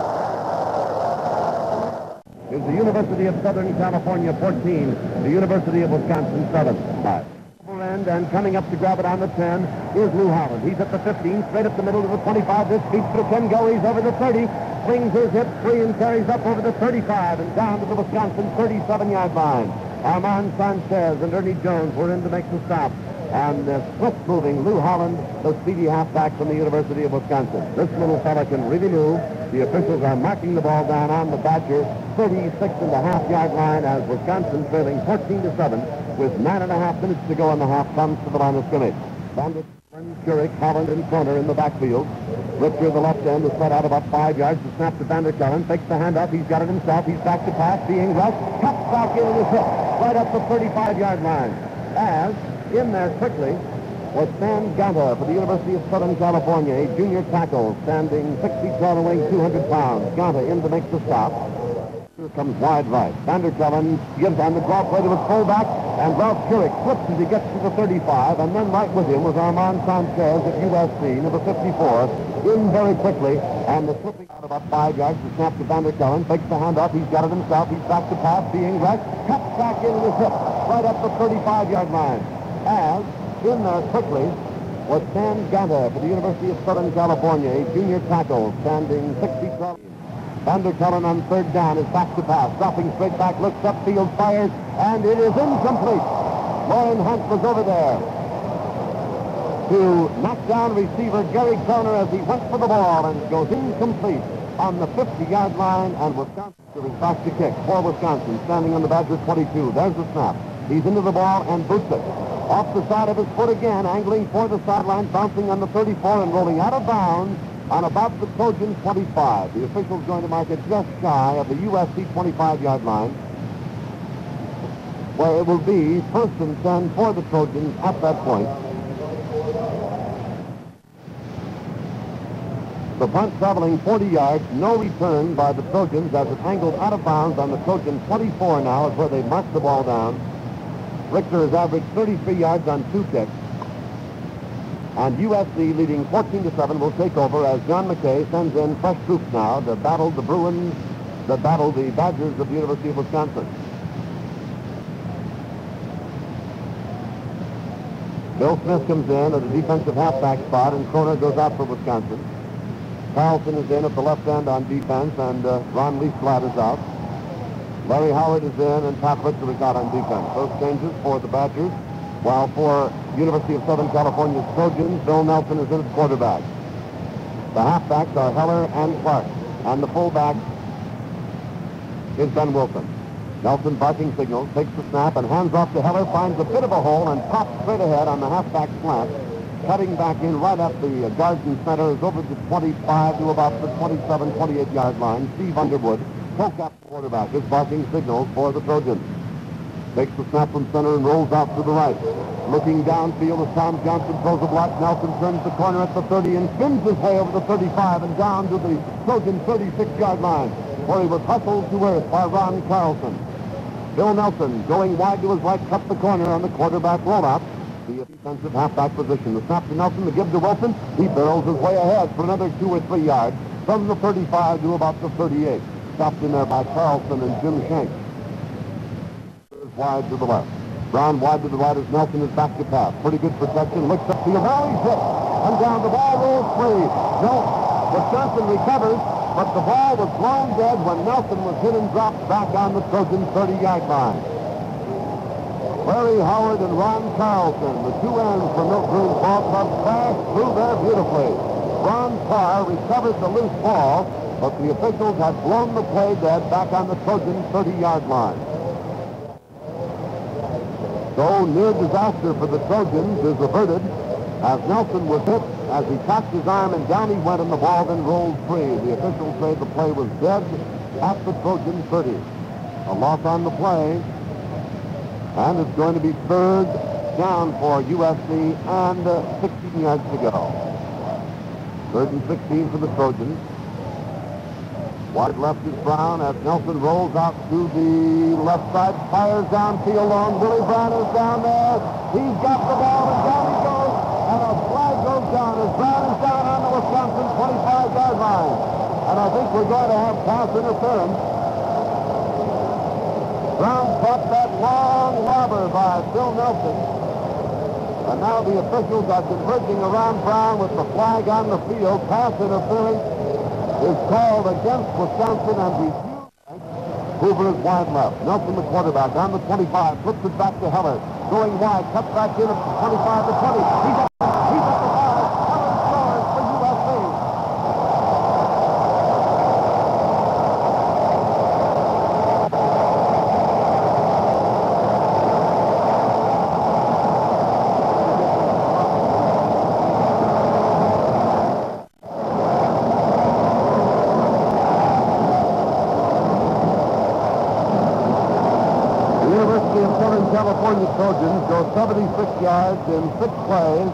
Is the University of Southern California 14, the University of Wisconsin 7. Five. End and coming up to grab it on the 10 is Lou Holland. He's at the 15, straight up the middle to the 25. This beats through Ken Go. He's over the 30, swings his hip free and carries up over the 35 and down to the Wisconsin 37-yard line. Armand Sanchez and Ernie Jones were in to make the stop and uh, swift-moving Lou Holland, the speedy halfback from the University of Wisconsin. This little fella can really move. The officials are marking the ball down on the Badger 36 and a half yard line as Wisconsin trailing 14 to 7 with nine and a half minutes to go in the half comes to the line of scrimmage. Kurek, Holland, and Kroner in the backfield. Richter, the left end, is spread out about five yards. The snap to Vanderkelen. Takes the hand up. He's got it himself. He's back to pass. Being rushed. Cuts back in his hip. Right up the 35-yard line. As in there quickly was Sam Ganta for the University of Southern California, a junior tackle standing 6 feet tall weighing 200 pounds. Ganta in to make the stop. Comes wide right. Vanderkelen gives on the play to his fullback, and Ralph Kurek slips as he gets to the 35, and then right with him was Armand Sanchez at USC, number 54, in very quickly, and the slipping out about five yards, the snap to Vanderkelen, takes the hand up, he's got it himself, he's back to pass, being rushed, cuts back in the hip, right up the 35-yard line as in there quickly was Stan Ganta for the University of Southern California, a junior tackle standing 60 12. Vanderkelen on third down is back to pass, dropping straight back, looks upfield, fires, and it is incomplete. Loren Hunt was over there to knock down receiver Gary Kroner as he went for the ball and goes incomplete on the 50-yard line, and Wisconsin is back to kick for Wisconsin, standing on the Badgers 22. There's the snap. He's into the ball and boots it. Off the side of his foot again, angling for the sideline, bouncing on the 34 and rolling out of bounds on about the Trojan 25. The official's going to mark it just shy of the USC 25-yard line, where it will be first and 10 for the Trojans at that point. The punt traveling 40 yards, no return by the Trojans as it angled out of bounds on the Trojan 24 now is where they marked the ball down. Richter has averaged 33 yards on two kicks. And USC leading 14 to 7 will take over as John McKay sends in fresh troops now to battle the Bruins, that battle the Badgers of the University of Wisconsin. Bill Smith comes in at the defensive halfback spot, and Kroner goes out for Wisconsin. Carlson is in at the left end on defense, and uh, Ron Leafblad is out. Larry Howard is in and Pat Richter is out on defense. Those changes for the Badgers. While for University of Southern California's Trojans, Bill Nelson is in at quarterback. The halfbacks are Heller and Clark. And the fullback is Ben Wilson. Nelson barking signals, takes the snap and hands off to Heller, finds a bit of a hole and pops straight ahead on the halfback slant. Cutting back in right up the uh, guards and center is over the 25 to about the 27, 28 yard line. Steve Underwood poke up quarterback is barking signals for the Trojans. Takes the snap from center and rolls out to the right. Looking downfield as Tom Johnson throws a block. Nelson turns the corner at the 30 and spins his way over the 35 and down to the Trojan 36-yard line, where he was hustled to earth by Ron Carlson. Bill Nelson, going wide to his right, cut the corner on the quarterback rollout. the defensive halfback position. The snap to Nelson, the give to Wilson. He barrels his way ahead for another two or three yards from the 35 to about the 38. Stopped in there by Carlson and Jim Shanks. Wide to the left. Brown wide to the right as Nelson is back to pass. Pretty good protection. Looks up to the now he's hit. And down the ball rolls free. No, Wisconsin recovers, but the ball was blown dead when Nelson was hit and dropped back on the Trojan 30-yard line. Larry Howard and Ron Carlson, the two ends from Milt Bruhn's ball club, crashed through there beautifully. Ron Carr recovered the loose ball, but the officials had blown the play dead back on the Trojan 30-yard line. So near disaster for the Trojans is averted as Nelson was hit as he cocked his arm and down he went and the ball then rolled free. The officials say the play was dead at the Trojan 30. A loss on the play and it's going to be third down for USC and uh, 16 yards to go. Third and 16 for the Trojans. Wide left is Brown as Nelson rolls out to the left side, fires downfield on. Willie Brown is down there. He's got the ball and down he goes. And a flag goes down as Brown is down on the Wisconsin 25-yard line. And I think we're going to have pass interference. Brown caught that long lobber by Phil Nelson. And now the officials are converging around Brown with the flag on the field. Pass interference is called against Wisconsin and refused. Hoover is wide left. Nelson, the quarterback, on the 25, flips it back to Heller. Going wide, cuts back in at 25 to 20. He's up, he's up the five. Heller scores for USC. California Trojans go 76 yards in six plays.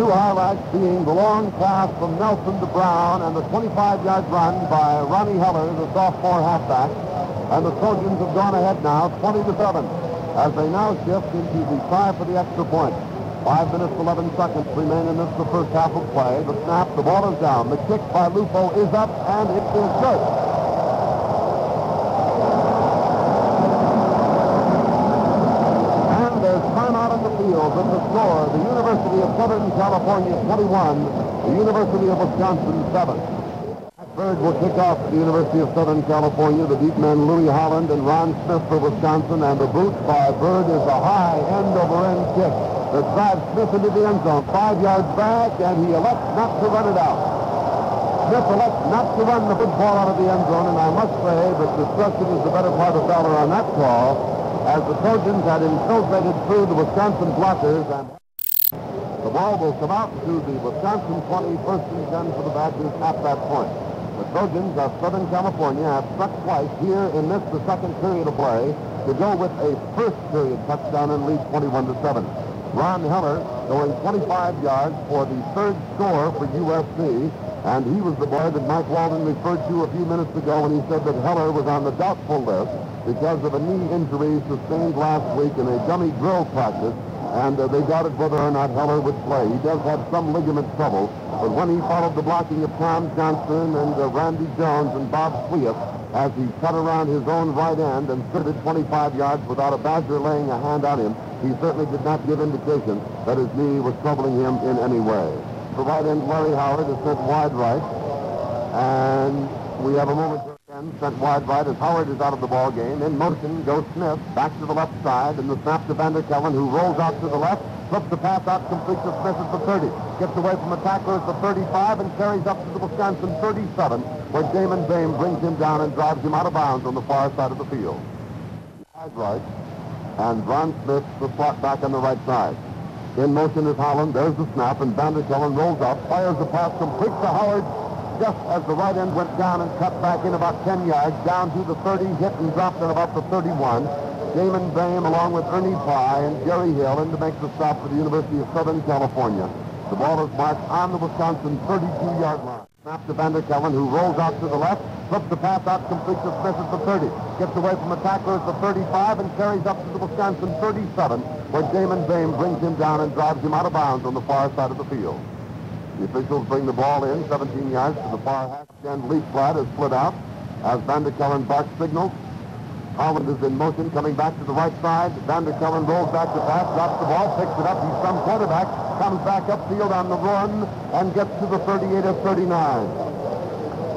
Two highlights being the long pass from Nelson to Brown and the 25-yard run by Ronnie Heller, the sophomore halfback. And the Trojans have gone ahead now 20 to 7 as they now shift into the try for the extra point. Five minutes, 11 seconds remain in this, the first half of play. The snap, the ball is down. The kick by Lupo is up, and it is good. field with the score, the University of Southern California 21, the University of Wisconsin 7. Bird will kick off the University of Southern California. The deep men Louis Holland and Ron Smith for Wisconsin, and the boot by Bird is a high end-over-end kick that drives Smith into the end zone, five yards back, and he elects not to run it out. Smith elects not to run the football out of the end zone, and I must say that discretion is the better part of valor on that call as the Trojans had infiltrated through the Wisconsin blockers and the ball will come out to the Wisconsin 20, first and 10 for the Badgers at that point. The Trojans of Southern California have struck twice here in this, the second period of play, to go with a first period touchdown and lead 21 to 7. Ron Heller going 25 yards for the third score for USC, and he was the boy that Mike Walden referred to a few minutes ago when he said that Heller was on the doubtful list because of a knee injury sustained last week in a dummy drill practice, and uh, they doubted whether or not Heller would play. He does have some ligament trouble, but when he followed the blocking of Tom Johnson and uh, Randy Jones and Bob Sweet as he cut around his own right end and skirted 25 yards without a Badger laying a hand on him, he certainly did not give indication that his knee was troubling him in any way. The right end, Larry Howard, is sent wide right, and we have a moment sent wide right as Howard is out of the ball game. In motion goes Smith back to the left side, and the snap to Vanderkelen, who rolls out to the left, flips the pass out, complete to Smith at the 30. Gets away from the tackler at the 35 and carries up to the Wisconsin 37, where Damon Bame brings him down and drives him out of bounds on the far side of the field. Wide right, and Ron Smith the slot back on the right side. In motion is Holland. There's the snap, and Vanderkelen rolls up, fires the pass complete to Howard, just as the right end went down and cut back in about 10 yards, down to the 30, hit and dropped at about the 31. Damon Bame along with Ernie Pye and Jerry Hill in to make the stop for the University of Southern California. The ball is marked on the Wisconsin 32-yard line. Snap to Vanderkelen, who rolls out to the left, flips the pass out, completes the Smith at the 30. Gets away from the tackler at the 35 and carries up to the Wisconsin 37, where Damon Bame brings him down and drives him out of bounds on the far side of the field. The officials bring the ball in 17 yards to the far hash, and Leafblad is split out as Vanderkelen barks signals. Holland is in motion, coming back to the right side. Vanderkelen rolls back to pass, drops the ball, picks it up. He's some quarterback, comes back upfield on the run, and gets to the 38 of 39.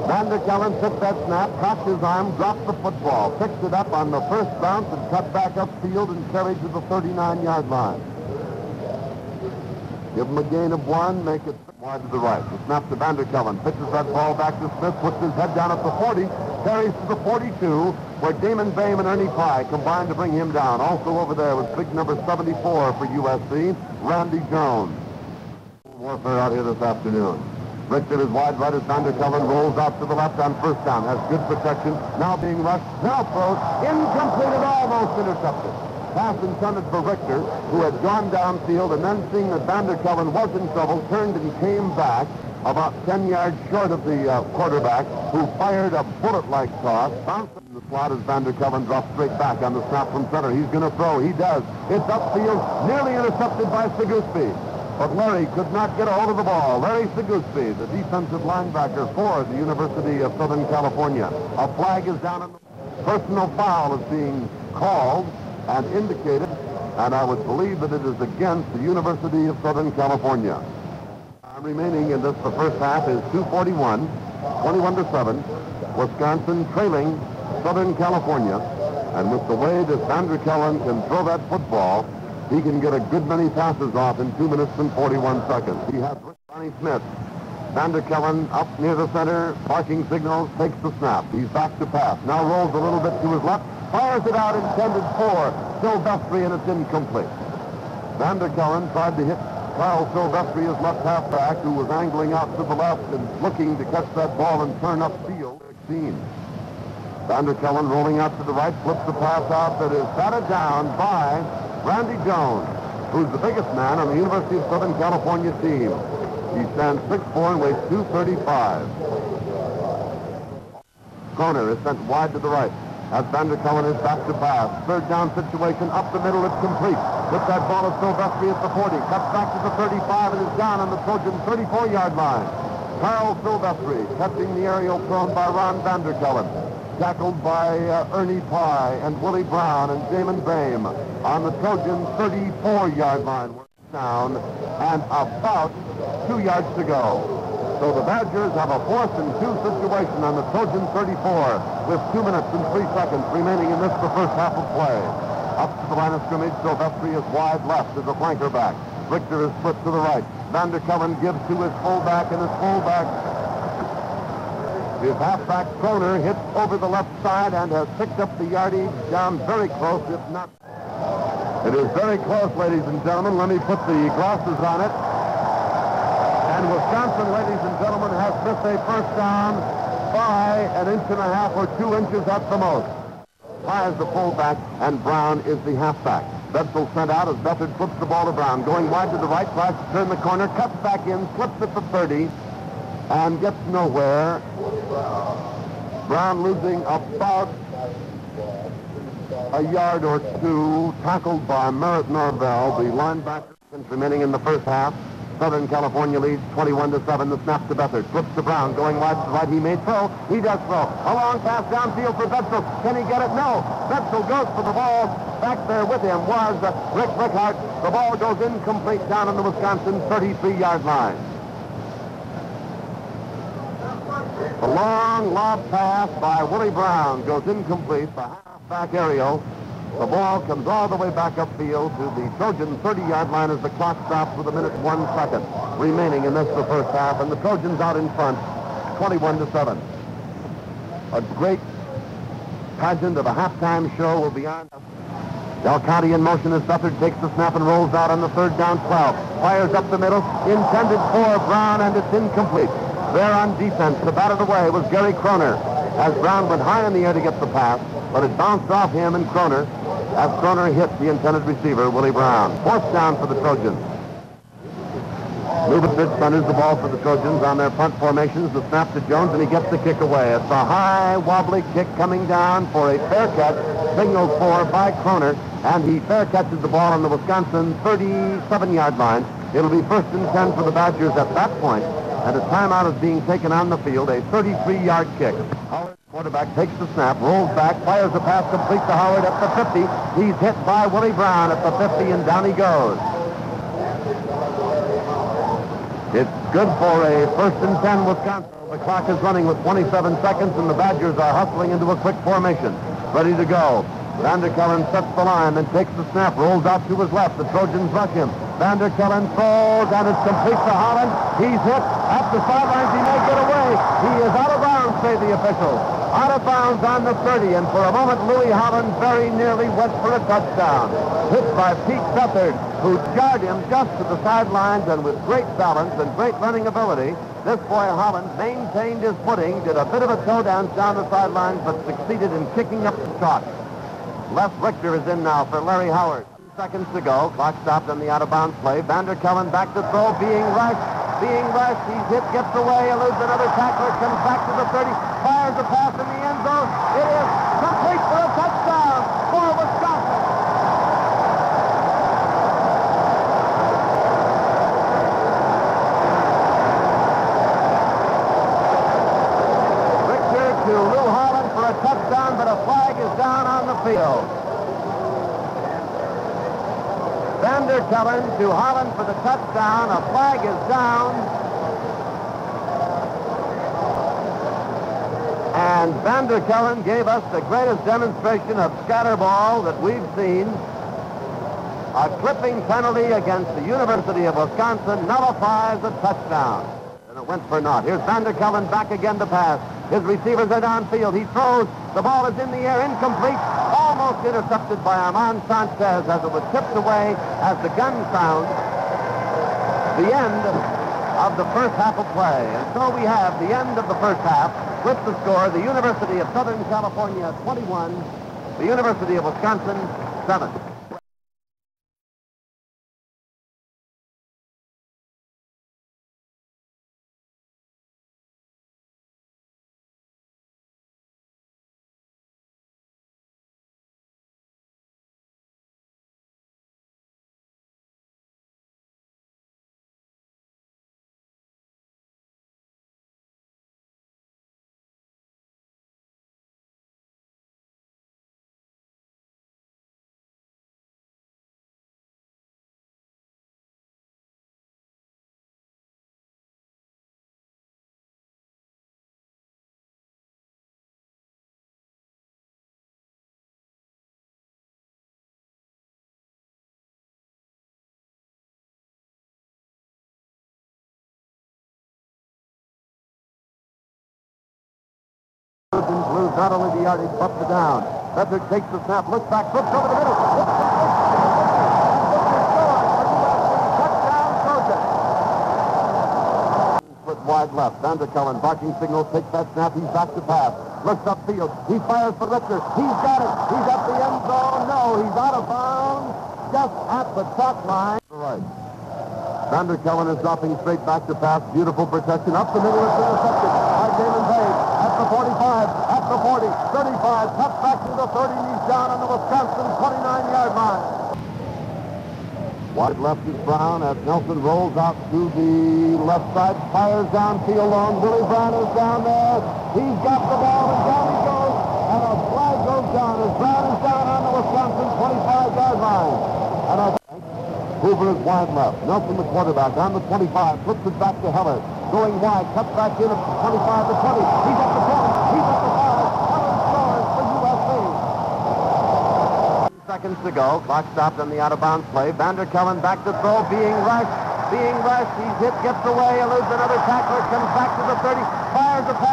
Vanderkelen took that snap, cocked his arm, dropped the football, picked it up on the first bounce, and cut back upfield and carried to the 39-yard line. Give him a gain of one, make it wide to the right. The snap to Vanderkelen, pitches that ball back to Smith, puts his head down at the 40, carries to the 42, where Damon Bame and Ernie Pye combined to bring him down. Also over there was big number 74 for USC, Randy Jones. Warfare out here this afternoon. Richard is wide right as Vanderkelen rolls out to the left on first down. Has good protection. Now being rushed. Now throws. Incomplete almost intercepted. Pass intended for Richter, who had gone downfield and then seeing that Vanderkelen was in trouble, turned and came back about 10 yards short of the uh, quarterback, who fired a bullet-like toss. Bounced in the slot as Vanderkelen dropped straight back on the snap from center. He's going to throw. He does. It's upfield, nearly intercepted by Sagouspe. But Larry could not get a hold of the ball. Larry Sagouspe, the defensive linebacker for the University of Southern California. A flag is down. In the personal foul is being called and indicated, and I would believe that it is against the University of Southern California remaining in this, the first half is 241, 21 to 7. Wisconsin trailing Southern California. And with the way that Vanderkelen can throw that football, he can get a good many passes off in 2 minutes and 41 seconds. He has Ronnie Smith. Vanderkelen up near the center, parking signals, takes the snap. He's back to pass. Now rolls a little bit to his left, fires it out intended for Silvestri, and it's incomplete. Vanderkelen tried to hit Carl Silvestri is left halfback who was angling out to the left and looking to catch that ball and turn upfield. 16. Vanderkelen rolling out to the right, flips the pass out that is batted down by Randy Jones, who's the biggest man on the University of Southern California team. He stands 6'4 and weighs 235. Kroner is sent wide to the right. As Vanderkelen is back to pass. Third down situation up the middle. It's complete. With that ball of Silvestri at the 40. Cuts back to the 35 and is down on the Trojan 34-yard line. Carl Silvestri catching the aerial thrown by Ron Vanderkelen. Tackled by uh, Ernie Pye and Willie Brown and Damon Bame on the Trojan 34-yard line. Down and about two yards to go. So the Badgers have a fourth and two situation on the Trojan 34 with two minutes and three seconds remaining in this, the first half of play. Up to the line of scrimmage, Silvestri is wide left as a flanker back. Richter is split to the right. Vanderkelen gives to his fullback, and his fullback, his halfback Kroner, hits over the left side and has picked up the yardage down very close, if not. It is very close, ladies and gentlemen. Let me put the glasses on it. And Wisconsin, ladies and gentlemen, has missed a first down by an inch and a half or two inches at the most. Pye is the fullback, and Brown is the halfback. Bedsole sent out as Beathard flips the ball to Brown. Going wide to the right, tries to turn the corner, cuts back in, slips at the 30, and gets nowhere. Brown losing about a yard or two, tackled by Merritt Norvell, the linebacker remaining in the first half. Southern California leads 21 to 7. The snap to Beathard. Flips to Brown. Going wide to right. He made throw. He does throw. A long pass downfield for Bedsole. Can he get it? No. Bedsole goes for the ball. Back there with him was Rick Rickhart. The ball goes incomplete down on the Wisconsin 33-yard line. A long lob pass by Willie Brown goes incomplete. The halfback aerial the ball comes all the way back upfield to the Trojan 30-yard line as the clock stops with a minute one second remaining in this the first half, and the Trojans out in front, 21 to 7. A great pageant of a halftime show will be on. Del in motion as Beathard takes the snap and rolls out on the third down 12. Fires up the middle, intended for Brown, and it's incomplete. There on defense, to bat it away was Gary Kroner as Brown went high in the air to get the pass, but it bounced off him and Kroner as Kroner hit the intended receiver, Willie Brown. Fourth down for the Trojans. Lubisich thunders the ball for the Trojans on their punt formations. The snap to Jones, and he gets the kick away. It's a high, wobbly kick coming down for a fair catch, signaled for by Kroner, and he fair catches the ball on the Wisconsin 37-yard line. It'll be first and 10 for the Badgers at that point, and a timeout is being taken on the field, a 33-yard kick. Howard, quarterback, takes the snap, rolls back, fires the pass complete to Howard at the 50. He's hit by Willie Brown at the 50, and down he goes. It's good for a first and 10 Wisconsin. The clock is running with 27 seconds, and the Badgers are hustling into a quick formation. Ready to go. Vanderkelen sets the line, and takes the snap, rolls out to his left. The Trojans rush him. Vanderkelen throws, and it's complete to Holland. He's hit at the sidelines. He may get away. He is out of bounds, say the officials. Out of bounds on the 30, and for a moment, Louis Holland very nearly went for a touchdown. Hit by Pete Beathard, who jarred him just to the sidelines, and with great balance and great running ability, this boy Holland maintained his footing, did a bit of a toe dance down the sidelines, but succeeded in kicking up the chalk. Les Richter is in now for Larry Howard. Seconds to go. Clock stopped on the out-of-bounds play. Vanderkelen back to throw, being rushed. Being rushed. He's hit, gets away, eludes another tackler, comes back to the 30, fires a pass in the end zone. It is complete for a touchdown for Wisconsin. Richter to Lou Holland for a touchdown, but a flag is down on the field. Vanderkelen to Holland for the touchdown. A flag is down. And Vander Vanderkelen gave us the greatest demonstration of scatterball that we've seen. A clipping penalty against the University of Wisconsin nullifies a touchdown. And it went for naught. Here's Vander Vanderkelen back again to pass. His receivers are downfield. He throws. The ball is in the air, incomplete. Almost intercepted by Armand Sanchez as it was tipped away as the gun sound. The end of the first half of play. And so we have the end of the first half with the score, the University of Southern California 21, the University of Wisconsin 7. Includes not only the yardage, but the down. Beathard takes the snap, looks back, flips over the middle. Split wide left. Vanderkelen barking signal, takes that snap. He's back to pass. Looks upfield. He fires for Richter. He's got it. He's at the end zone. No, he's out of bounds. Just at the top line. Right. Vanderkelen is dropping straight back to pass. Beautiful protection. Up the middle. It's intercepted by Damon Bame. At the 45, at the 40, 35, cut back to the 30, and he's down on the Wisconsin 29-yard line. Wide left is Brown as Nelson rolls out to the left side, fires downfield on Willie Brown is down there. He's got the ball, and down he goes, and a flag goes down as Brown is down on the Wisconsin 25-yard line. And a Hoover is wide left. Nelson, the quarterback, on the 25, flips it back to Heller. Going wide, cuts back in at the 25 to 20. He's at the Seconds to go. Clock stopped on the out-of-bounds play. Vanderkelen back to throw, being rushed. Being rushed. He's hit, gets away, eludes another tackler, comes back to the 30, fires a pass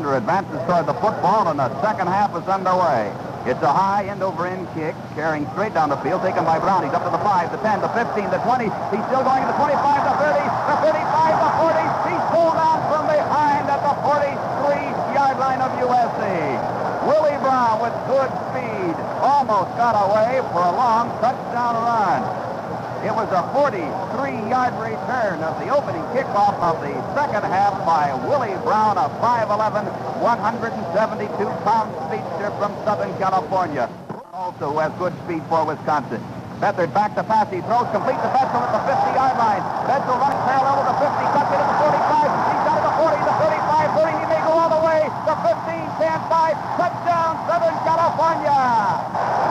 Advances toward the football, and the second half is underway. It's a high end-over-end kick, carrying straight down the field, taken by Brown. He's up to the 5, the 10, the 15, the 20. He's still going to the 25, the 30, the 35, the 40. He's pulled out from behind at the 43-yard line of USC. Willie Brown with good speed almost got away for a long touchdown run. It was a 43-yard return of the opening kickoff of the second half by Willie Brown, a 5'11", 172-pound speedster from Southern California. Also has good speed for Wisconsin. Beathard back to pass. He throws complete to Bedsole at the 50-yard line. Bedsole runs parallel with the 50, cuts it at the 45. He's got to the 40, the 35, 30. He may go all the way. The 15, 10, 5. Touchdown, Southern California.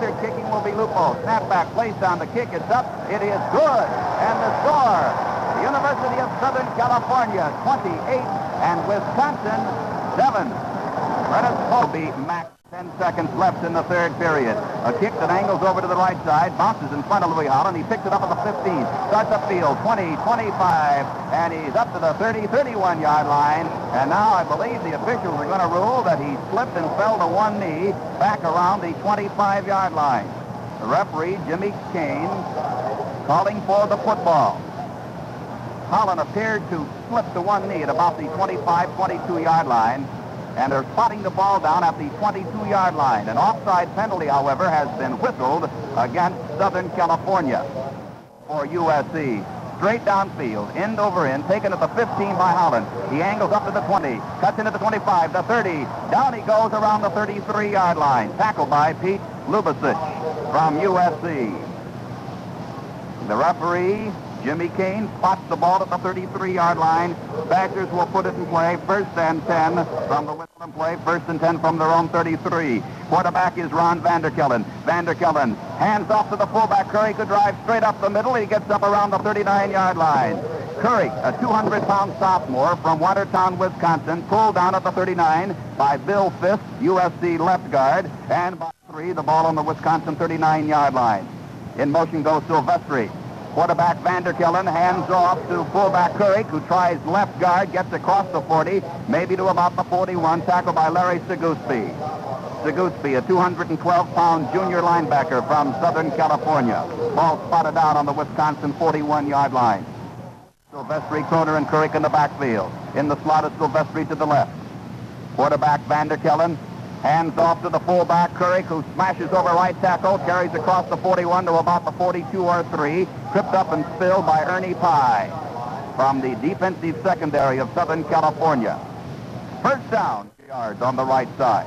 Be Beathard. Kicking will be Lupo. Snapback placed on the kick. It's up. It is good. And the score, the University of Southern California 28 and Wisconsin 7. Let us hope be 10 seconds left in the third period. A kick that angles over to the right side, bounces in front of Louis Holland. He picks it up at the 15, starts upfield, 20, 25, and he's up to the 30, 31-yard line. And now I believe the officials are going to rule that he slipped and fell to one knee back around the 25-yard line. The referee, Jimmy Kane, calling for the football. Holland appeared to slip to one knee at about the 25, 22-yard line and they're spotting the ball down at the 22-yard line. An offside penalty, however, has been whistled against Southern California for USC. Straight downfield, end over end, taken at the 15 by Holland. He angles up to the 20, cuts into the 25, the 30. Down he goes around the 33-yard line. Tackled by Pete Lubisich from USC. The referee, Jimmy Kane spots the ball at the 33-yard line. Badgers will put it in play. First and 10 from the whistle in play. First and 10 from their own 33. Quarterback is Ron Vanderkelen. Vanderkelen hands off to the fullback. Kurek could drive straight up the middle. He gets up around the 39-yard line. Kurek, a 200-pound sophomore from Watertown, Wisconsin, pulled down at the 39 by Bill Fisk, USC left guard, and by three, the ball on the Wisconsin 39-yard line. In motion goes Silvestri. Quarterback Vanderkelen hands off to fullback Kurek, who tries left guard, gets across the 40, maybe to about the 41, tackled by Larry Sagouspe. Sagouspe, a 212-pound junior linebacker from Southern California. Ball spotted out on the Wisconsin 41-yard line. Silvestri, Kroner, and Kurek in the backfield. In the slot is Silvestri to the left. Quarterback Vanderkelen Hands off to the fullback, Kurek, who smashes over right tackle, carries across the 41 to about the 42 or 3, tripped up and spilled by Ernie Pye from the defensive secondary of Southern California. First down, yards on the right side.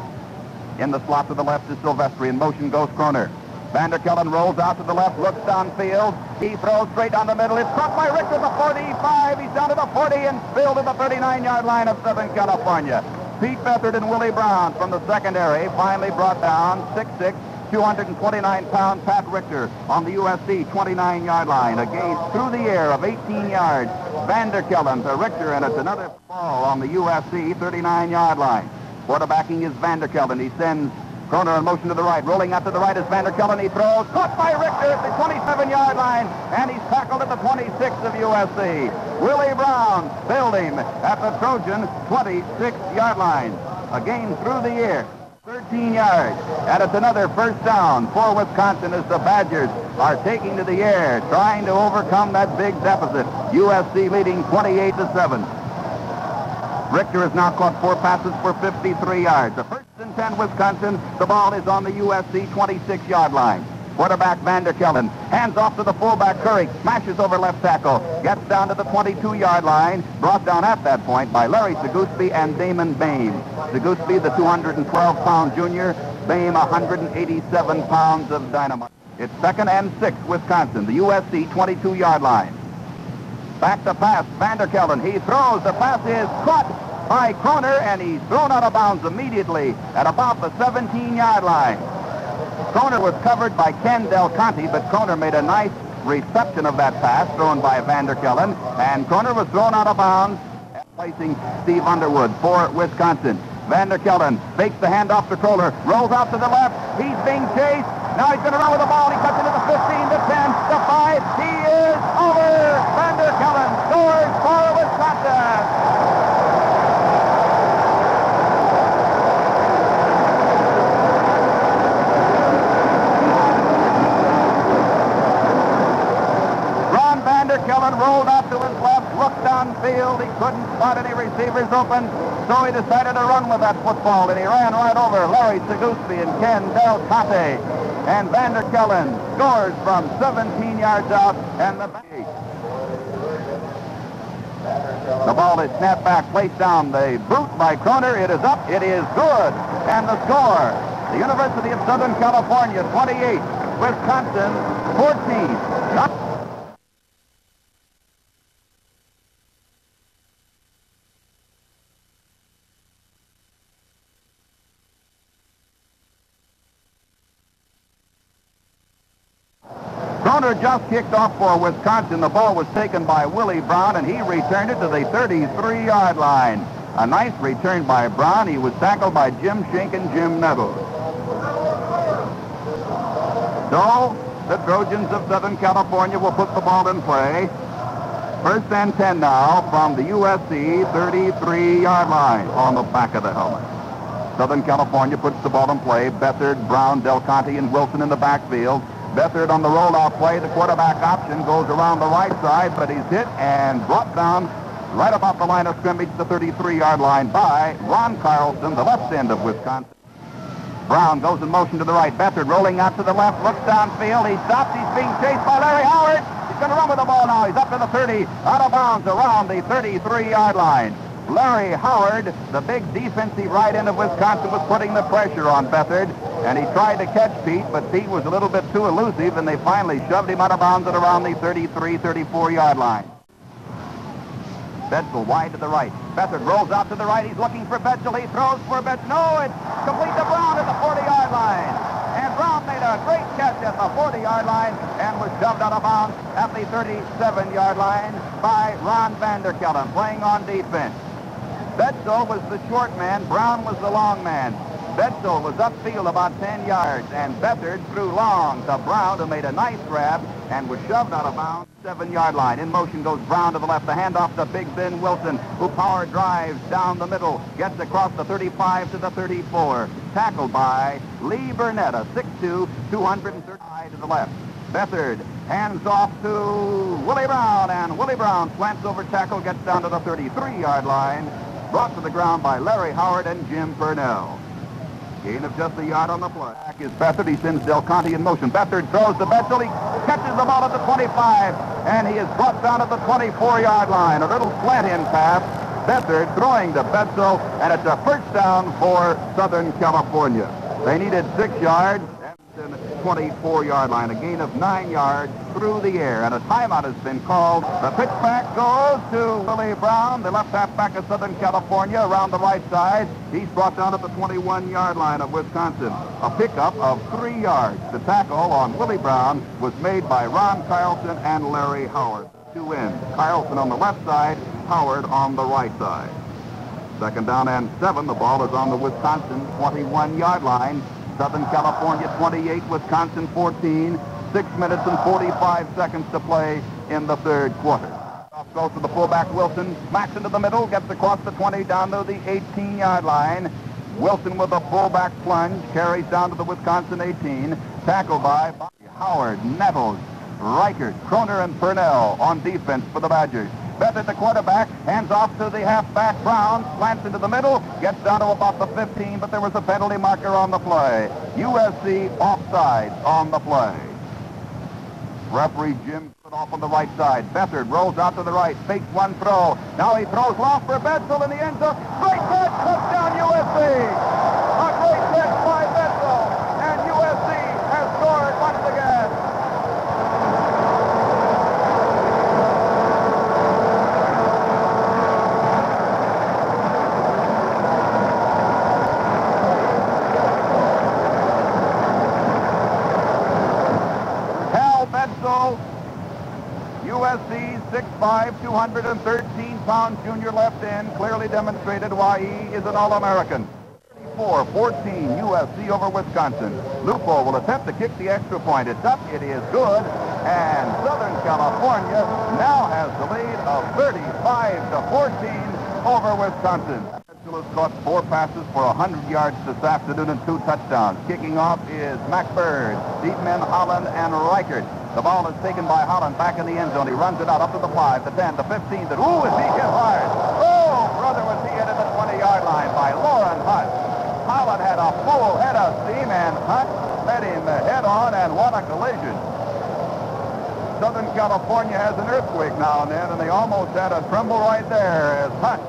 In the slot to the left is Silvestri. In motion goes Kroner. Vanderkelen rolls out to the left, looks downfield. He throws straight down the middle. It's caught by Richter, the 45. He's down to the 40 and spilled at the 39-yard line of Southern California. Pete Beathard and Willie Brown from the secondary finally brought down 6'6", 229-pound Pat Richter on the USC 29-yard line. A gain through the air of 18 yards. Vanderkelen to Richter, and it's another ball on the USC 39-yard line. Quarterbacking is Vanderkelen. He sends Kroner in motion to the right. Rolling out to the right is Vanderkelen. He throws. Caught by Richter at the 27-yard line. And he's tackled at the 26 of USC. Willie Brown filled him at the Trojan 26-yard line. Again through the air. 13 yards. And it's another first down for Wisconsin as the Badgers are taking to the air, trying to overcome that big deficit. USC leading 28 to 7. Richter has now caught four passes for 53 yards. The first and 10 Wisconsin. The ball is on the USC 26-yard line. Quarterback Vanderkelen hands off to the fullback Kurek, smashes over left tackle, gets down to the 22-yard line, brought down at that point by Larry Sagouspe and Damon Bame. Sagouspe, the 212-pound junior, Bame, 187 pounds of dynamite. It's second and six, Wisconsin, the USC 22-yard line. Back to pass, Vanderkelen. He throws. The pass is caught by Kroner, and he's thrown out of bounds immediately at about the 17-yard line. Kroner was covered by Ken Del Conte, but Kroner made a nice reception of that pass thrown by Vanderkelen, and Kroner was thrown out of bounds, placing Steve Underwood for Wisconsin. Vanderkelen fakes the handoff to Kroner, rolls out to the left. He's being chased. Now he's going to run with the ball. He cuts into the 15, the 10, the 5. He is over. Vanderkelen scores for Wisconsin. Ron Rolled out to his left, looked downfield. He couldn't spot any receivers open, so he decided to run with that football, and he ran right over Larry Sagouspe and Ken Del Conte. And Vanderkelen scores from 17 yards out, and the the ball is snapped back, placed down the boot by Kroner. It is up. It is good. And the score, the University of Southern California 28, Wisconsin 14. Just kicked off for Wisconsin. The ball was taken by Willie Brown, and he returned it to the 33-yard line. A nice return by Brown. He was tackled by Jim Schenk and Jim Nettles. So, the Trojans of Southern California will put the ball in play. First and 10 now from the USC 33-yard line on the back of the helmet. Southern California puts the ball in play. Beathard, Brown, Del Conte, and Wilson in the backfield. Beathard on the rollout play. The quarterback option goes around the right side, but he's hit and brought down right about the line of scrimmage, the 33-yard line by Ron Carlson, the left end of Wisconsin. Brown goes in motion to the right. Beathard rolling out to the left, looks downfield. He stops. He's being chased by Larry Howard. He's going to run with the ball now. He's up to the 30, out of bounds around the 33-yard line. Larry Howard, the big defensive right end of Wisconsin, was putting the pressure on Beathard, and he tried to catch Pete, but Pete was a little bit too elusive, and they finally shoved him out of bounds at around the 33, 34-yard line. Bedsole wide to the right. Beathard rolls out to the right. He's looking for Bedsole. He throws for Bedsole. No, it's complete to Brown at the 40-yard line. And Brown made a great catch at the 40-yard line and was shoved out of bounds at the 37-yard line by Ron Vanderkelen playing on defense. Bedsole was the short man. Brown was the long man. Bedsole was upfield about 10 yards, and Beathard threw long to Brown, who made a nice grab and was shoved out of bounds, seven-yard line. In motion goes Brown to the left. The handoff to Big Ben Wilson, who power drives down the middle, gets across the 35 to the 34. Tackled by Lee Burnett, a 6'2", 235 to the left. Beathard hands off to Willie Brown, and Willie Brown slants over tackle, gets down to the 33-yard line, brought to the ground by Larry Howard and Jim Purnell. Gain of just a yard on the play. Back is Beathard. He sends Del Conte in motion. Beathard throws to Bedsole. He catches the ball at the 25, and he is brought down at the 24-yard line. A little slant-in pass. Beathard throwing to Bedsole, and it's a first down for Southern California. They needed six yards. 24-yard line, a gain of nine yards through the air, and a timeout has been called. The pitchback goes to Willie Brown, the left halfback of Southern California, around the right side. He's brought down at the 21-yard line of Wisconsin. A pickup of three yards. The tackle on Willie Brown was made by Ron Carlson and Larry Howard. Two ends. Carlson on the left side, Howard on the right side. Second down and seven. The ball is on the Wisconsin 21-yard line. Southern California 28, Wisconsin 14. Six minutes and 45 seconds to play in the third quarter. Off goes to the fullback Wilson, smacks into the middle, gets across the 20 down to the 18-yard line. Wilson with a fullback plunge, carries down to the Wisconsin 18. Tackled by Howard, Nettles, Reichert, Kroner, and Purnell on defense for the Badgers. Beathard, the quarterback, hands off to the halfback Brown, slants into the middle, gets down to about the 15, but there was a penalty marker on the play. USC offside on the play. Referee Jim put off on the right side. Beathard rolls out to the right, fakes one throw. Now he throws long for Bedsole in the end zone. Great catch, touchdown USC! A great catch by Bedsole, and USC has scored once again. Hal Bedsole 6'5", 213-pound junior left end clearly demonstrated why he is an All-American. 34-14 USC over Wisconsin. Lupo will attempt to kick the extra point. It's up. It is good. And Southern California now has the lead of 35 to 14 over Wisconsin. Has caught four passes for 100 yards this afternoon and two touchdowns. Kicking off is Mac Bird, Holland and Reichert. The ball is taken by Holland back in the end zone. He runs it out up to the 5, the 10, the 15. The, ooh, is he hit hard? Oh, brother, was he hit at the 20-yard line by Loren Hunt. Holland had a full head of steam, and Hunt met him head on, and what a collision. Southern California has an earthquake now and then, and they almost had a tremble right there as Hunt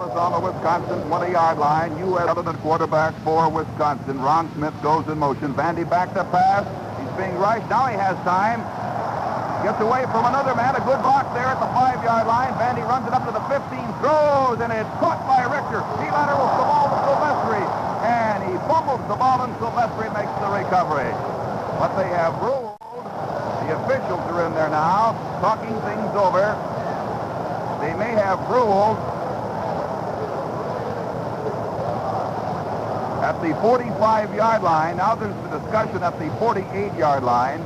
ball is on the Wisconsin 20-yard line. U.S. quarterback for Wisconsin. Ron Smith goes in motion. Vandy back to pass. Being rushed. Now he has time. Gets away from another man. A good block there at the five-yard line. Vandy runs it up to the 15, throws, and it's caught by Richter. He laterals the ball to Silvestri and he fumbles the ball and Silvestri makes the recovery. But they have ruled, the officials are in there now, talking things over. They may have ruled at the 45-yard line. Now there's the discussion at the 48-yard line.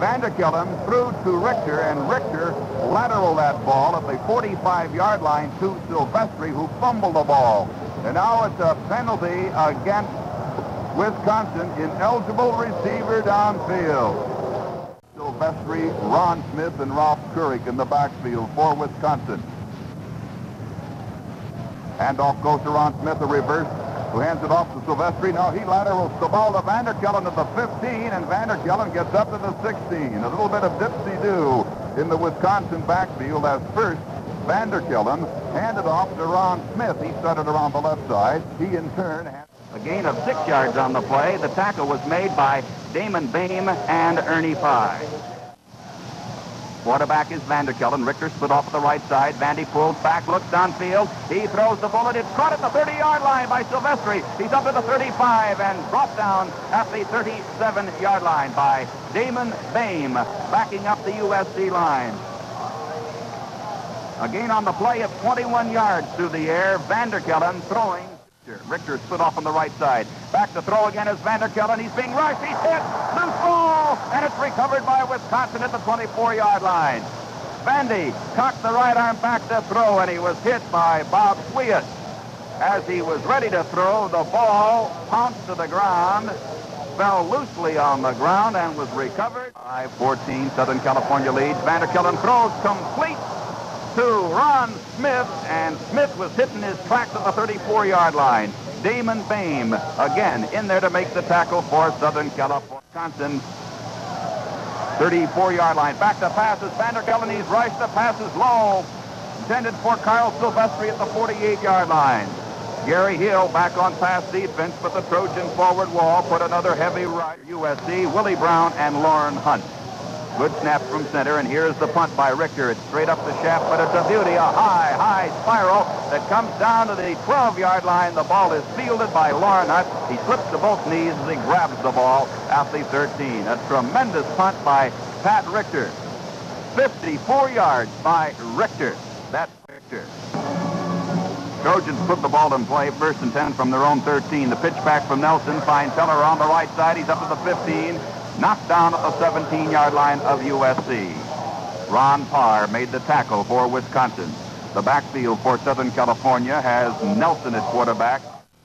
Vanderkelen threw to Richter, and Richter lateral that ball at the 45-yard line to Silvestri, who fumbled the ball. And now it's a penalty against Wisconsin, ineligible receiver downfield. Silvestri, Ron Smith, and Ralph Kurek in the backfield for Wisconsin. Handoff goes to Ron Smith, a reverse, who hands it off to Silvestri. Now he laterals the ball to Vanderkelen at the 15, and Vanderkelen gets up to the 16. A little bit of dipsy-do in the Wisconsin backfield as first Vanderkelen handed off to Ron Smith. He started around the left side. He in turn had a gain of six yards on the play. The tackle was made by Damon Bame and Ernie Pye. Quarterback is Vanderkelen. Richter split off at the right side. Vandy pulls back, looks downfield. He throws the bullet. It's caught at the 30-yard line by Silvestri. He's up to the 35 and brought down at the 37-yard line by Damon Bame, backing up the USC line. A gain on the play of 21 yards through the air. Vanderkelen throwing. Richter split off on the right side. Back to throw again is Vanderkelen. He's being rushed. He's hit. Loose ball. And it's recovered by Wisconsin at the 24-yard line. Vandy cocked the right arm back to throw, and he was hit by Bob Sweat. As he was ready to throw, the ball pounced to the ground, fell loosely on the ground, and was recovered. 5-14, Southern California leads. Vanderkelen throws complete to Ron Smith, and Smith was hitting his tracks at the 34-yard line. Damon Bame, again, in there to make the tackle for Southern California. Wisconsin, 34-yard line. Back to passes. Vanderkelen, he's rushed. The pass is low. Intended for Carl Silvestri at the 48-yard line. Gary Hill back on pass defense, but the Trojan forward wall put another heavy right. USC, Willie Brown, and Loren Hunt. Good snap from center, and here's the punt by Richter. It's straight up the shaft, but it's a beauty, a high, high spiral that comes down to the 12-yard line. The ball is fielded by Loren Hunt. He slips to both knees as he grabs the ball at the 13. A tremendous punt by Pat Richter. 54 yards by Richter. That's Richter. Trojans put the ball in play, first and 10 from their own 13. The pitch back from Nelsen finds Heller on the right side. He's up to the 15 knocked down at the 17-yard line of USC. Ron Parr made the tackle for Wisconsin. The backfield for Southern California has Nelsen at quarterback,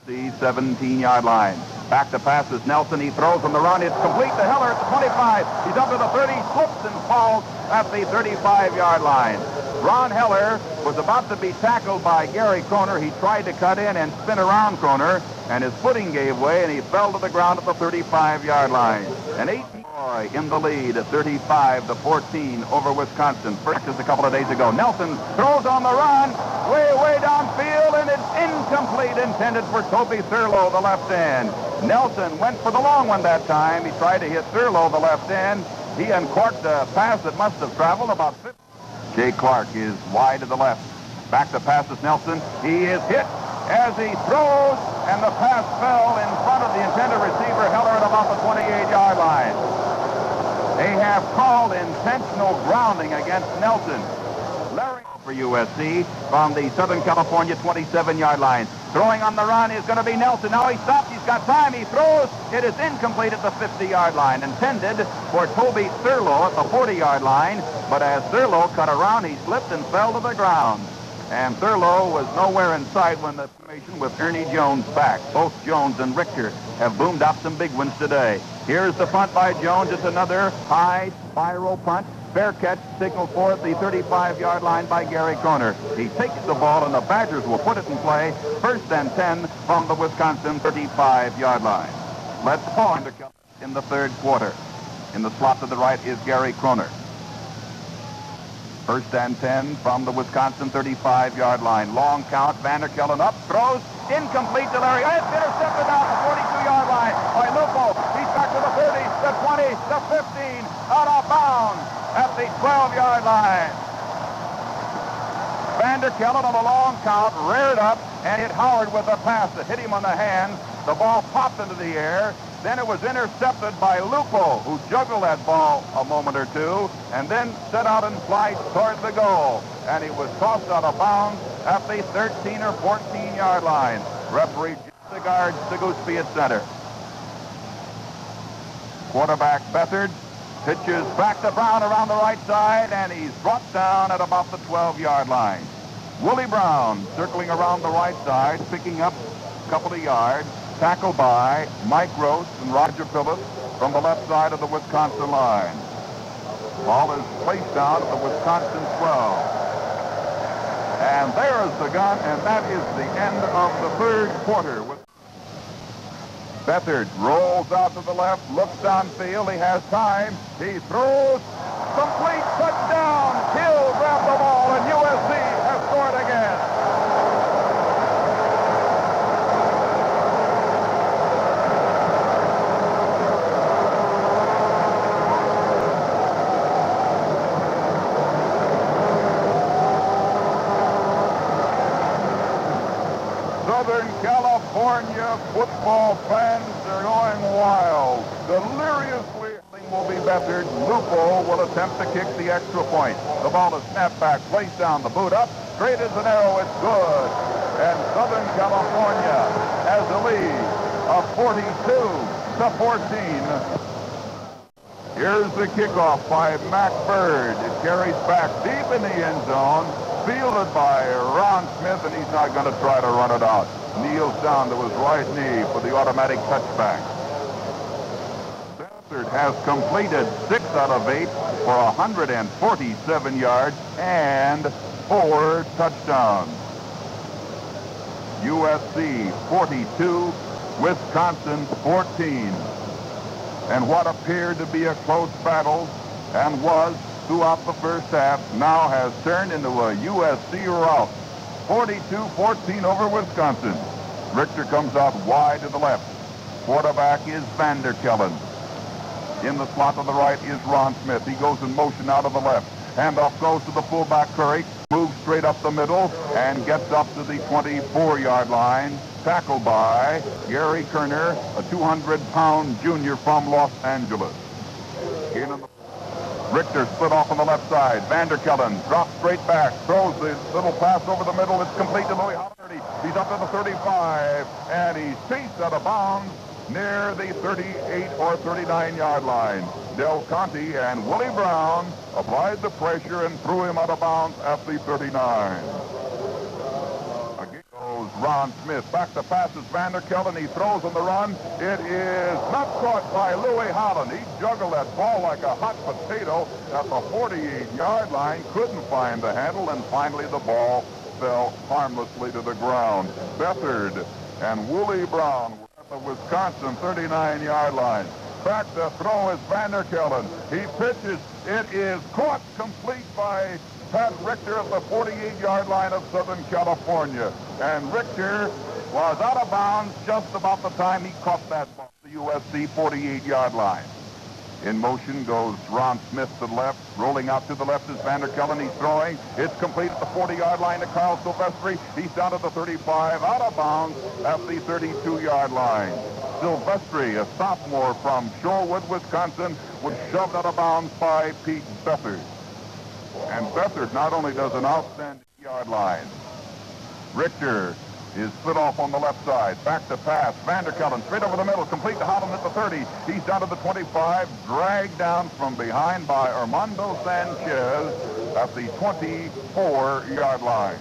the 17-yard line. Back to pass is Nelsen. He throws on the run. It's complete to Heller at the 25. He's up to the 30, slips and falls at the 35-yard line. Ron Heller was about to be tackled by Gary Kroner. He tried to cut in and spin around Kroner, and his footing gave way, and he fell to the ground at the 35-yard line. An 18 boy in the lead at 35 to 14 over Wisconsin. First just a couple of days ago. Nelsen throws on the run, way, way downfield, and it's incomplete, intended for Toby Thurlow, the left end. Nelsen went for the long one that time. He tried to hit Thurlow, the left end. He uncorked a pass that must have traveled about 50. Jay Clark is wide to the left. Back to passes Nelsen. He is hit as he throws, and the pass fell in front of the intended receiver, Heller, at about the 28-yard line. They have called intentional grounding against Nelsen. Larry for USC from the Southern California 27-yard line. Throwing on the run is going to be Nelsen. Now he stops. He's got time. He throws. It is incomplete at the 50-yard line. Intended for Toby Thurlow at the 40-yard line. But as Thurlow cut around, he slipped and fell to the ground. And Thurlow was nowhere in sight when the formation with Ernie Jones back. Both Jones and Richter have boomed out some big ones today. Here's the punt by Jones. It's another high spiral punt. Fair catch signaled for at the 35-yard line by Gary Kroner. He takes the ball, and the Badgers will put it in play. First and 10 from the Wisconsin 35-yard line. Let's pause in the third quarter. In the slot to the right is Gary Kroner. First and 10 from the Wisconsin 35-yard line. Long count. Vanderkelen up, throws, incomplete to Larry. It's intercepted out the 42-yard line by Lupo. He's back to the 30, the 20, the 15, out of bounds at the 12-yard line. Vanderkelen on a long count reared up and hit Howard with a pass that hit him on the hand. The ball popped into the air. Then it was intercepted by Lupo, who juggled that ball a moment or two, and then set out in flight toward the goal. And he was tossed out of bounds at the 13 or 14 yard line. Referee the guard Sagouspe at center. Quarterback Beathard pitches back to Brown around the right side, and he's brought down at about the 12 yard line. Willie Brown circling around the right side, picking up a couple of yards. Tackled by Mike Gross and Roger Pillath from the left side of the Wisconsin line. Ball is placed down at the Wisconsin 12. And there is the gun, and that is the end of the third quarter. Beathard rolls out to the left, looks downfield. He has time. He throws. Complete touchdown. Hill grabbed the ball, and USC has scored again. Southern California football fans are going wild. Deliriously be Lupo will attempt to kick the extra point. The ball is snapped back, placed down, the boot up, straight as an arrow, it's good. And Southern California has a lead of 42 to 14. Here's the kickoff by Mac Bird. It carries back deep in the end zone fielded by Ron Smith, and he's not going to try to run it out. Kneels down to his right knee for the automatic touchback. Has completed six out of eight for 147 yards and four touchdowns. USC 42, Wisconsin 14. And what appeared to be a close battle and was throughout the first half now has turned into a USC rout. 42-14 over Wisconsin. Richter comes out wide to the left. Quarterback is Vanderkelen. In the slot to the right is Ron Smith. He goes in motion out of the left. Handoff goes to the fullback Kurek. Moves straight up the middle and gets up to the 24-yard line. Tackled by Gary Kerner, a 200-pound junior from Los Angeles. Richter split off on the left side. Vanderkelen drops straight back, throws the little pass over the middle. It's complete to Louis. He's up to the 35, and he's chased out of bounds near the 38 or 39 yard line. Del Conte and Willie Brown applied the pressure and threw him out of bounds at the 39. Ron Smith. Back to passes Vanderkelen. He throws on the run. It is not caught by Louis Holland. He juggled that ball like a hot potato at the 48-yard line. Couldn't find the handle, and finally the ball fell harmlessly to the ground. Beathard and Willie Brown the Wisconsin 39-yard line. Back to throw is Vanderkelen. He pitches. It is caught complete by Pat Richter at the 48-yard line of Southern California. And Richter was out of bounds just about the time he caught that ball the USC 48-yard line. In motion goes Ron Smith to the left. Rolling out to the left is Vanderkelen. He's throwing. It's complete at the 40-yard line to Carl Silvestri. He's down to the 35, out of bounds at the 32-yard line. Silvestri, a sophomore from Shorewood, Wisconsin, was shoved out of bounds by Pete Beathard. And Beathard not only does an outstanding yard line. Richter is split off on the left side. Back to pass. Vanderkelen straight over the middle. Complete to Holland at the 30. He's down to the 25. Dragged down from behind by Armando Sanchez at the 24-yard line.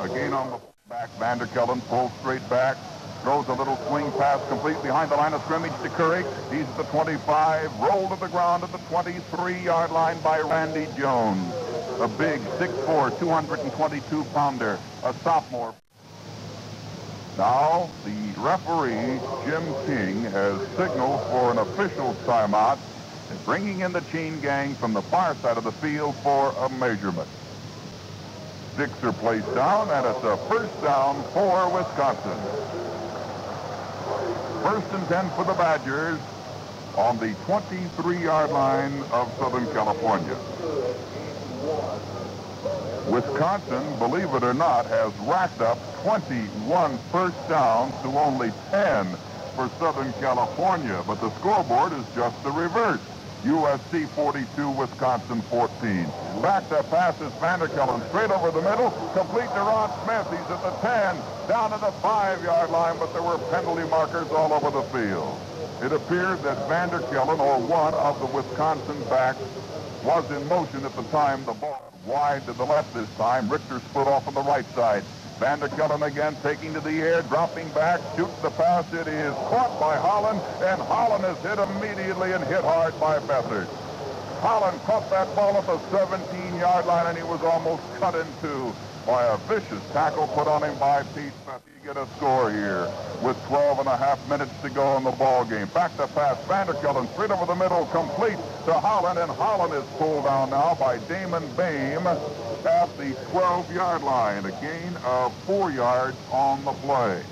Again on the back. Vanderkelen pulls straight back. Throws a little swing pass complete behind the line of scrimmage to Kurek. He's at the 25. Rolled to the ground at the 23-yard line by Randy Jones. A big 6'4", 222-pounder, a sophomore. Now, the referee, Jim King, has signaled for an official timeout and bringing in the chain gang from the far side of the field for a measurement. Sticks are placed down, and it's a first down for Wisconsin. First and 10 for the Badgers on the 23-yard line of Southern California. Wisconsin, believe it or not, has racked up 21 first downs to only 10 for Southern California, but the scoreboard is just the reverse. USC 42, Wisconsin 14. Back to passes Vanderkelen straight over the middle, complete to Ron Smith. He's at the 10, down to the 5-yard line, but there were penalty markers all over the field. It appeared that Vanderkelen, or one of the Wisconsin backs, was in motion at the time the ball wide to the left this time. Richter split off on the right side. Vanderkelen again taking to the air, dropping back, shoots the pass. It is caught by Holland, and Holland is hit immediately and hit hard by Beathard. Holland caught that ball at the 17-yard line, and he was almost cut in two by a vicious tackle put on him by Pete Smith. You get a score here with 12 and a half minutes to go in the ball game. Back to pass, Vanderkelen straight over the middle, complete to Holland, and Holland is pulled down now by Damon Bame at the 12-yard line. A gain of four yards on the play.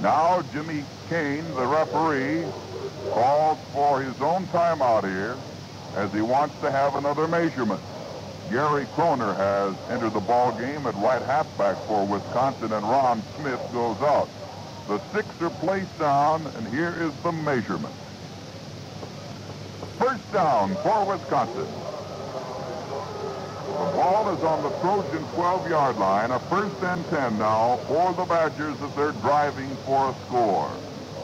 Now Jimmy Kane, the referee, calls for his own timeout here as he wants to have another measurement. Gary Kroner has entered the ball game at right halfback for Wisconsin, and Ron Smith goes out. The six are placed down, and here is the measurement. First down for Wisconsin. The ball is on the Trojan 12-yard line. A first and 10 now for the Badgers as they're driving for a score.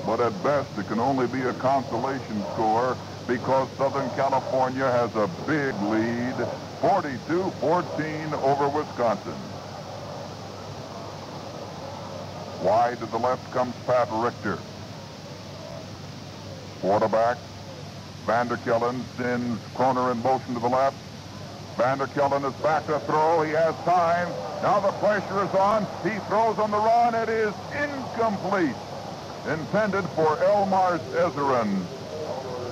But at best, it can only be a consolation score because Southern California has a big lead, 42-14 over Wisconsin. Wide to the left comes Pat Richter. Quarterback Vanderkelen sends Kroner in motion to the left. Vanderkelen is back to throw. He has time. Now the pressure is on. He throws on the run. It is incomplete. Intended for Elmars Ezerins,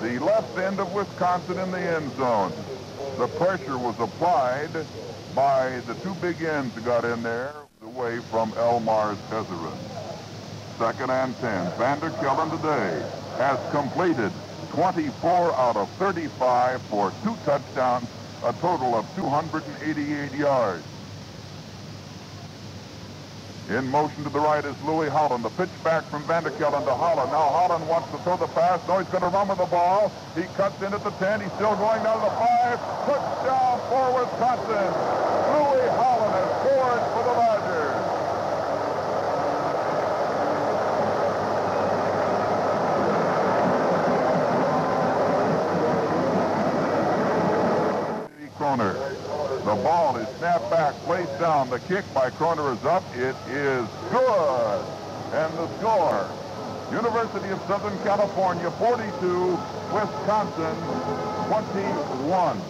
the left end of Wisconsin in the end zone. The pressure was applied by the two big ends got in there away from Elmars Ezerins. Second and 10. Vander Kelen today has completed 24 out of 35 for two touchdowns, a total of 288 yards. In motion to the right is Louis Holland. The pitch back from Vanderkelen to Holland. Now Holland wants to throw the pass. No, he's going to run with the ball. He cuts in at the 10. He's still going down to the 5. Touchdown for Wisconsin. Louis Holland has scored for the Badgers. Kroner. The ball is snapped back, placed down. The kick by Kroner is up. It is good. And the score, University of Southern California 42, Wisconsin 21.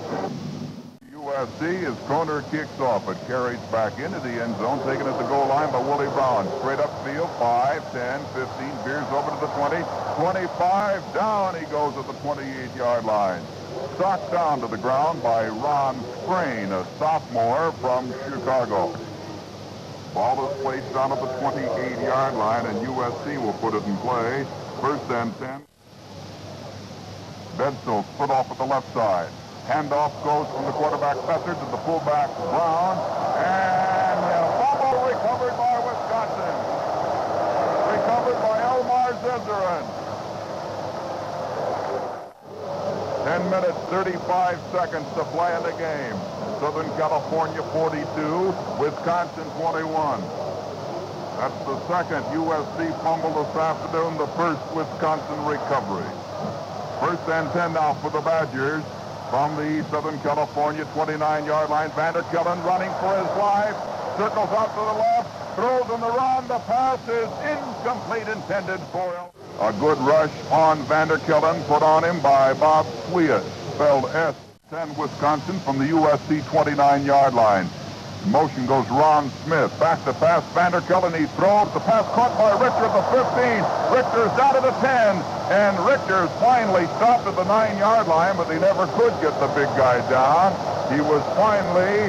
USC as Kroner kicks off. It carries back into the end zone, taken at the goal line by Willie Brown. Straight upfield, 5, 10, 15, veers over to the 20, 25, down he goes at the 28-yard line knocked down to the ground by Ron Sprain, a sophomore from Chicago. Ball is placed down at the 28-yard line, and USC will put it in play. First and 10. Bedsole put off at the left side. Handoff goes from the quarterback Beathard to the fullback Brown, and a fumble recovered by Wisconsin. Recovered by Elmar Zezeran. minutes, 35 seconds to play in the game. Southern California 42, Wisconsin 21. That's the second USC fumble this afternoon, the first Wisconsin recovery. First and 10 now for the Badgers from the Southern California 29-yard line. Vanderkelen running for his life, circles out to the left, throws on the run. The pass is incomplete, intended for a good rush on Vanderkelen, put on him by Bob Sweat, spelled S-10 Wisconsin from the USC 29-yard line. In motion goes Ron Smith. Back to pass, Vanderkelen, he throws. The pass caught by Richter at the 15. Richter's out of the 10. And Richter's finally stopped at the 9-yard line, but he never could get the big guy down. He was finally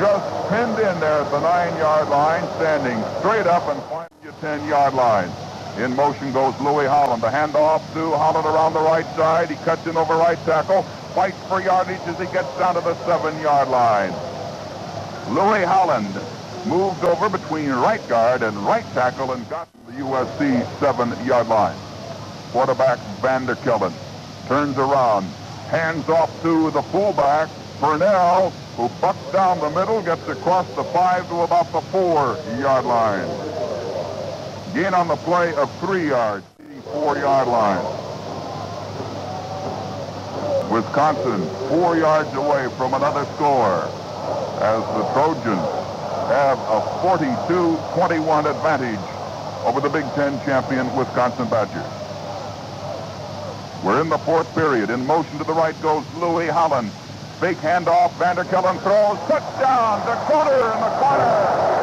just pinned in there at the 9-yard line, standing straight up and finally 10-yard line. In motion goes Louis Holland. The handoff to Holland around the right side. He cuts in over right tackle. Fights for yardage as he gets down to the seven-yard line. Louis Holland moved over between right guard and right tackle and got to the USC seven-yard line. Quarterback Vanderkelen turns around, hands off to the fullback, Purnell, who bucks down the middle, gets across the five to about the four-yard line. Gain on the play of three yards, four-yard line. Wisconsin four yards away from another score as the Trojans have a 42-21 advantage over the Big Ten champion Wisconsin Badgers. We're in the fourth period. In motion to the right goes Louis Holland. Fake handoff. Vanderkelen throws. Touchdown. The corner in the corner.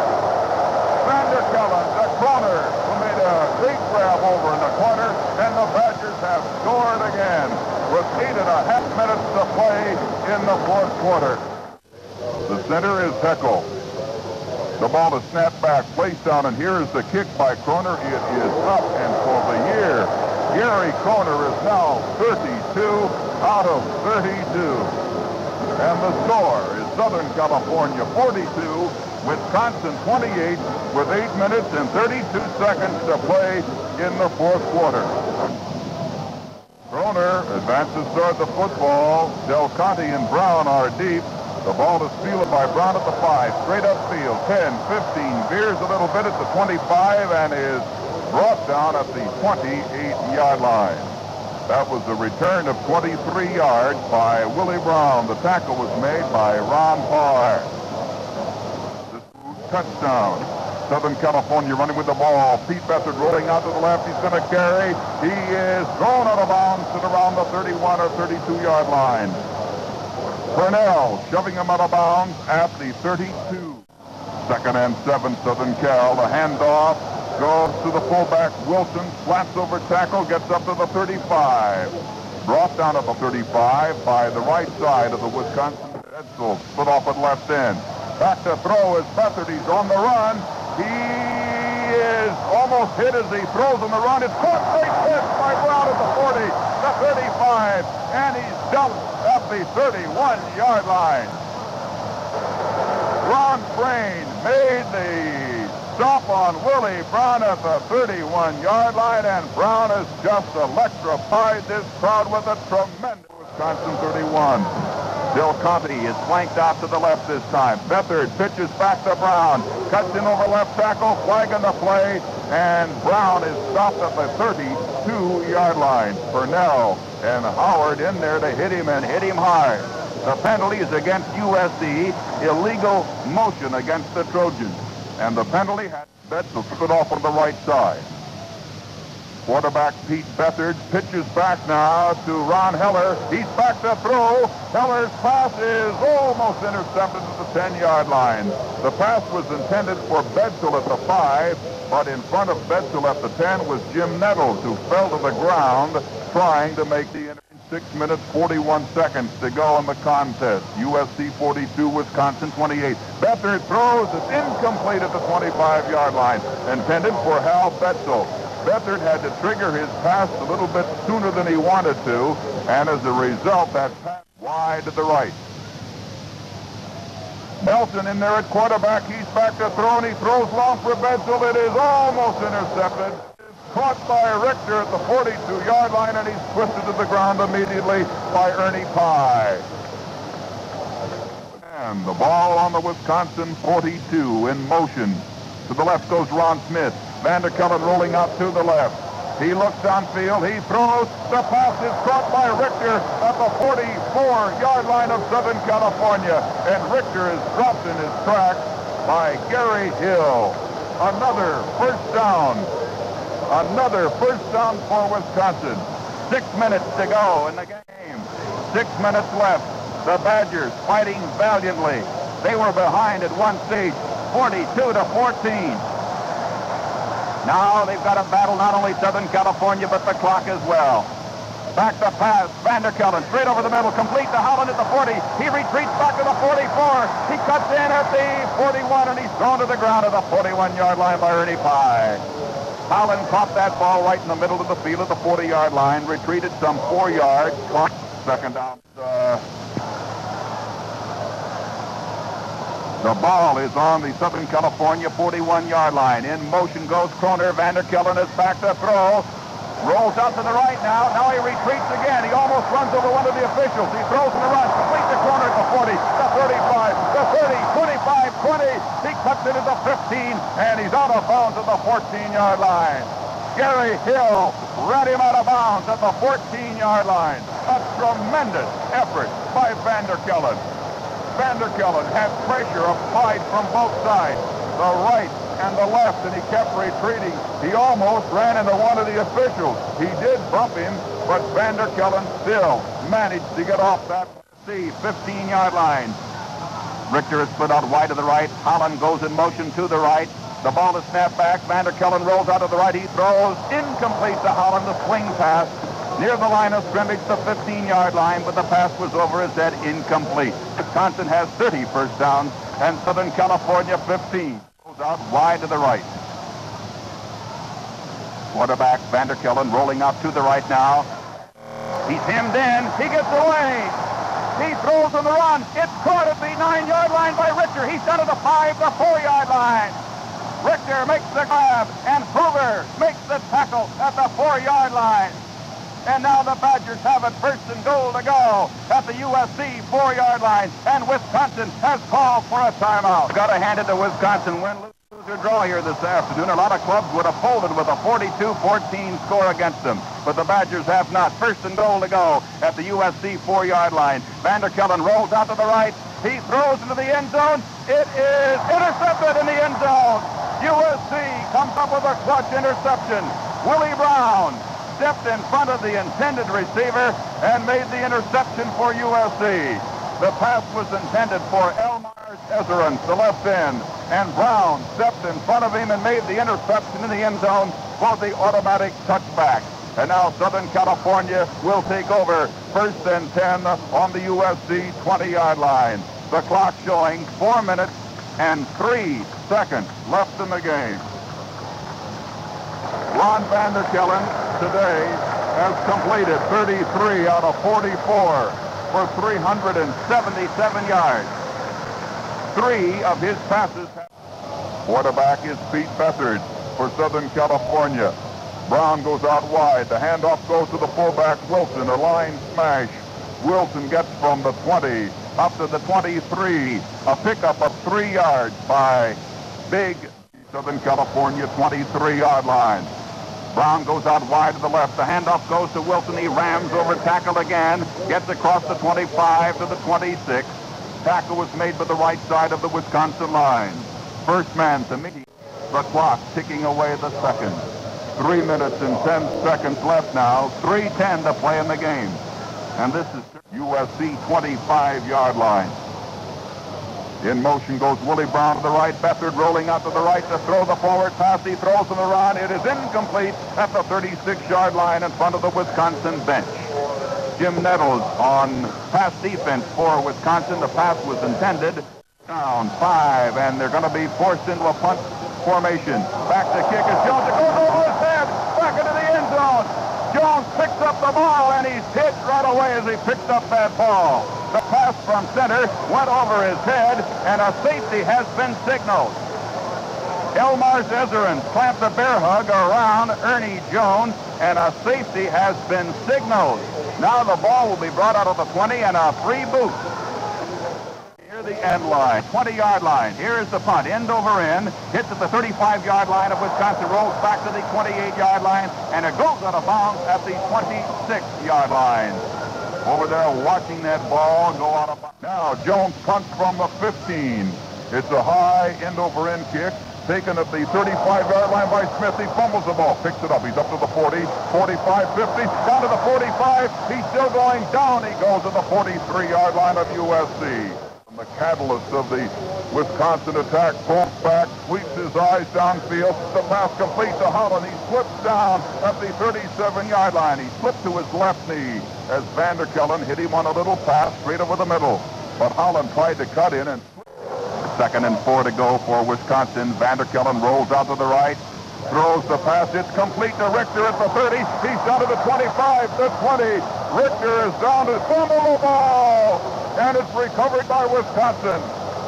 Vanderkelen, the corner, who made a great grab over in the corner, and the Badgers have scored again and a half minutes to play in the fourth quarter. The center is Heckel. The ball is snapped back, placed down, and here is the kick by Kroner. It is up, and for the year, Gary Kroner is now 32 out of 32. And the score is Southern California 42, Wisconsin 28 with 8 minutes and 32 seconds to play in the fourth quarter. Kroner advances toward the football. Del Conte and Brown are deep. The ball is fielded by Brown at the 5, straight upfield, 10, 15, veers a little bit at the 25 and is brought down at the 28-yard line. That was a return of 23 yards by Willie Brown. The tackle was made by Ron Parr. Touchdown. Southern California running with the ball. Pete Beathard rolling out to the left. He's going to carry. He is thrown out of bounds at around the 31 or 32 yard line. Purnell shoving him out of bounds at the 32. Second and seven, Southern Cal. The handoff goes to the fullback Wilson. Flats over tackle, gets up to the 35. Brought down at the 35 by the right side of the Wisconsin Edsel. Split off at left end. Back to throw is Beathard. He's on the run. He is almost hit as he throws on the run. It's caught great hit by Brown at the 40, the 35, and he's dumped at the 31-yard line. Ron Frain made the stop on Willie Brown at the 31-yard line, and Brown has just electrified this crowd with a tremendous Wisconsin 31. Del Conte is flanked out to the left this time. Beathard pitches back to Brown. Cuts in over left tackle. Flag on the play. And Brown is stopped at the 32-yard line. Purnell and Howard in there to hit him and hit him hard. The penalty is against USC. Illegal motion against the Trojans. And the penalty had Bedsole split off on the right side. Quarterback Pete Beathard pitches back now to Ron Heller. He's back to throw. Heller's pass is almost intercepted at the 10-yard line. The pass was intended for Bedsole at the 5, but in front of Bedsole at the 10 was Jim Nettles, who fell to the ground trying to make the inter- 6 minutes 41 seconds to go in the contest. USC 42, Wisconsin 28. Beathard throws. It's incomplete at the 25-yard line. Intended for Hal Bedsole. Beathard had to trigger his pass a little bit sooner than he wanted to, and as a result, that pass wide to the right. Nelsen in there at quarterback. He's back to throw, and he throws long for Bedsole. It is almost intercepted. caught by Richter at the 42-yard line, and he's twisted to the ground immediately by Ernie Pye. And the ball on the Wisconsin 42 in motion. To the left goes Ron Smith. Vanderkelen rolling out to the left. He looks downfield. He throws. The pass is caught by Richter at the 44-yard line of Southern California. And Richter is dropped in his tracks by Gary Hill. Another first down. Another first down for Wisconsin. Six minutes to go in the game. Six minutes left. The Badgers fighting valiantly. They were behind at one stage, 42 to 14. Now they've got to battle not only Southern California, but the clock as well. Back to pass. Vanderkelen straight over the middle, complete to Holland at the 40. He retreats back to the 44. He cuts in at the 41, and he's thrown to the ground at the 41-yard line by Ernie Pye. Holland caught that ball right in the middle of the field at the 40-yard line, retreated some four yards, second down. Uh, The ball is on the Southern California 41-yard line. In motion goes Kroner. Vanderkelen is back to throw. Rolls out to the right now. Now he retreats again. He almost runs over one of the officials. He throws in the run. Complete the corner at the 40, the 35, the 30, 25, 20. He cuts it at the 15, and he's out of bounds at the 14-yard line. Gary Hill ran him out of bounds at the 14-yard line. A tremendous effort by Vanderkelen. Vanderkelen had pressure applied from both sides, the right and the left, and he kept retreating. He almost ran into one of the officials. He did bump him, but Vanderkelen still managed to get off that C 15-yard line. Richter is split out wide to the right. Holland goes in motion to the right. The ball is snapped back. Vanderkelen rolls out to the right. He throws incomplete to Holland. The swing pass near the line of scrimmage, the 15-yard line, but the pass was over his head, incomplete. Wisconsin has 30 first downs, and Southern California 15. Goes out wide to the right. Quarterback Vanderkelen rolling out to the right now. He's hemmed in. He gets away. He throws on the run. It's caught at the nine-yard line by Richter. He's down at the five, the four-yard line. Richter makes the grab, and Hoover makes the tackle at the four-yard line. And now the Badgers have it first and goal to go at the USC four-yard line. And Wisconsin has called for a timeout. Got to hand it to Wisconsin. Win, lose, or draw here this afternoon. A lot of clubs would have folded with a 42-14 score against them. But the Badgers have not. First and goal to go at the USC four-yard line. Vanderkelen rolls out to the right. He throws into the end zone. It is intercepted in the end zone. USC comes up with a clutch interception. Willie Brown stepped in front of the intended receiver and made the interception for USC. The pass was intended for Elmar Ezerins, the left end, and Brown stepped in front of him and made the interception in the end zone for the automatic touchback. And now Southern California will take over first and 10 on the USC 20-yard line. The clock showing four minutes and three seconds left in the game. Ron Vanderkelen today has completed 33 out of 44 for 377 yards. Three of his passes. Quarterback is Pete Beathard for Southern California. Brown goes out wide. The handoff goes to the fullback Wilson. A line smash. Wilson gets from the 20 up to the 23. A pickup of three yards by Big Southern California 23-yard line. Brown goes out wide to the left. The handoff goes to Wilson. He rams over tackle again. Gets across the 25 to the 26. Tackle was made by the right side of the Wisconsin line. First man to meet the clock ticking away the second. Three minutes and 10 seconds left now. 3.10 to play in the game. And this is USC 25-yard line. In motion goes Willie Brown to the right. Beathard rolling out to the right to throw the forward pass. He throws on the run. It is incomplete at the 36-yard line in front of the Wisconsin bench. Jim Nettles on pass defense for Wisconsin. The pass was intended. Down five, and they're going to be forced into a punt formation. Back to kick is Jones. It goes over his head. Back into the end zone. Jones picks up the ball, and he's hit right away as he picks up that ball. The pass from center went over his head, and a safety has been signaled. Elmars Ezerins clamped a bear hug around Ernie Jones, and a safety has been signaled. Now the ball will be brought out of the 20 and a free boot. Here the end line, 20-yard line. Here is the punt, end over end, hits at the 35-yard line of Wisconsin, rolls back to the 28-yard line, and it goes out of bounds at the 26-yard line. Over there watching that ball go out of bounds. Now Jones punts from the 15. It's a high end-over-end kick taken at the 35-yard line by Smith. He fumbles the ball, picks it up. He's up to the 40, 45, 50, down to the 45. He's still going down. He goes to the 43-yard line of USC. The catalyst of the Wisconsin attack pulls back, sweeps his eyes downfield. The pass complete to Holland. He slips down at the 37-yard line. He slipped to his left knee as Vanderkelen hit him on a little pass straight over the middle. But Holland tried to cut in and Second and four to go for Wisconsin. Vanderkelen rolls out to the right, throws the pass. It's complete to Richter at the 30. He's down to the 25, the 20. Richter is down to fumble the ball, and it's recovered by Wisconsin.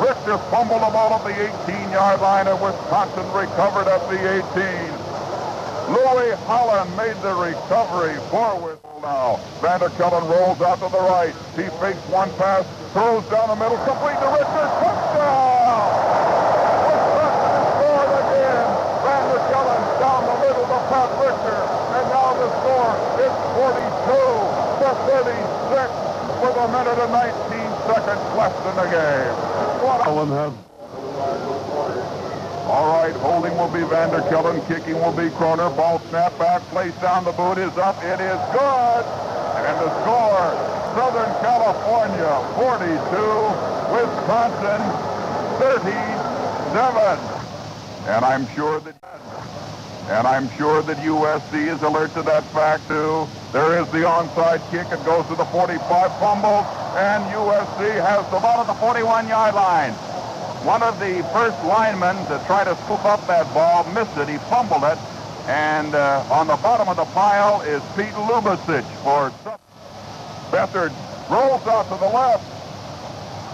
Richter fumbled the ball at the 18-yard line, and Wisconsin recovered at the 18. Louis Holland made the recovery forward now. Vanderkelen rolls out to the right. He fakes one pass, throws down the middle, complete to Richter, touchdown! Wisconsin again. Down the middle to Richter, and now the score is 42 to 36 with a minute and 19 seconds left in the game. What a... All right, holding will be Vanderkelen, kicking will be Kroner. Ball snap back, placed down the boot is up. It is good. And the score, Southern California 42, Wisconsin 37. And I'm sure that and I'm sure that USC is alert to that fact too. There is the onside kick. It goes to the 45 fumble, and USC has the ball at the 41-yard line. One of the first linemen to try to scoop up that ball missed it. He fumbled it. And uh, on the bottom of the pile is Pete Lubisich for Beathard rolls out to the left.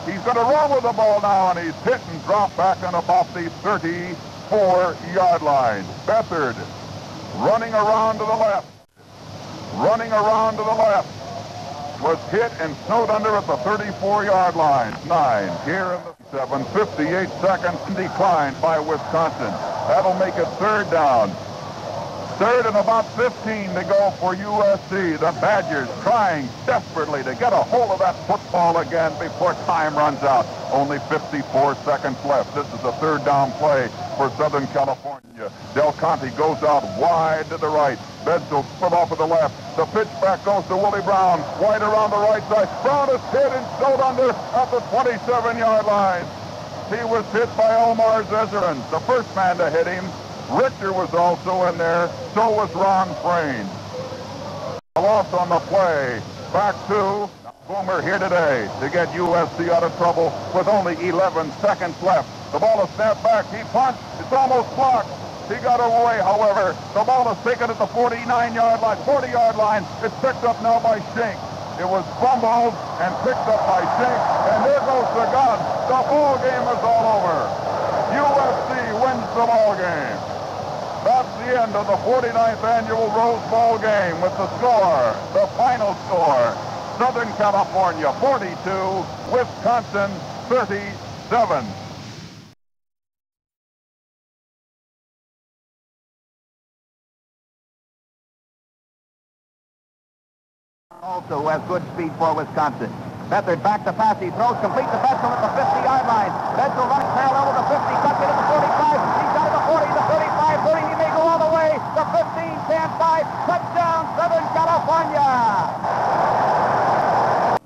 He's going to run with the ball now, and he's hit and dropped back on about the 34-yard line. Beathard running around to the left. Running around to the left. Was hit and snowed under at the 34-yard line. Nine here in the 7, 58 seconds decline by Wisconsin. That'll make it third down. Third and about 15 to go for USC. The Badgers trying desperately to get a hold of that football again before time runs out. Only 54 seconds left. This is a third down play for Southern California. Del Conte goes out wide to the right. Bedsole split off of the left. The pitch back goes to Willie Brown. Wide around the right side. Brown is hit and stowed under at the 27-yard line. He was hit by Elmars Ezerins, the first man to hit him. Richter was also in there. So was Ron Frain. A loss on the play. Back to Boomer here today to get USC out of trouble with only 11 seconds left. The ball is snapped back. He punts. It's almost blocked. He got away, however. The ball is taken at the 49-yard line, 40-yard line. It's picked up now by Schenk. It was fumbled and picked up by Shink. And there goes the gun. The ball game is all over. USC wins the ball game. That's the end of the 49th annual Rose Bowl game with the score, the final score. Southern California 42, Wisconsin 37. Also has good speed for Wisconsin. Beathard back to pass. He throws complete to Bedsole at the 50-yard line. Bedsole running parallel with the 50, cuts it at the 45. He's got it the 40, the 35, 30. He may go all the way. The 15, 10, 5. Touchdown, Southern California.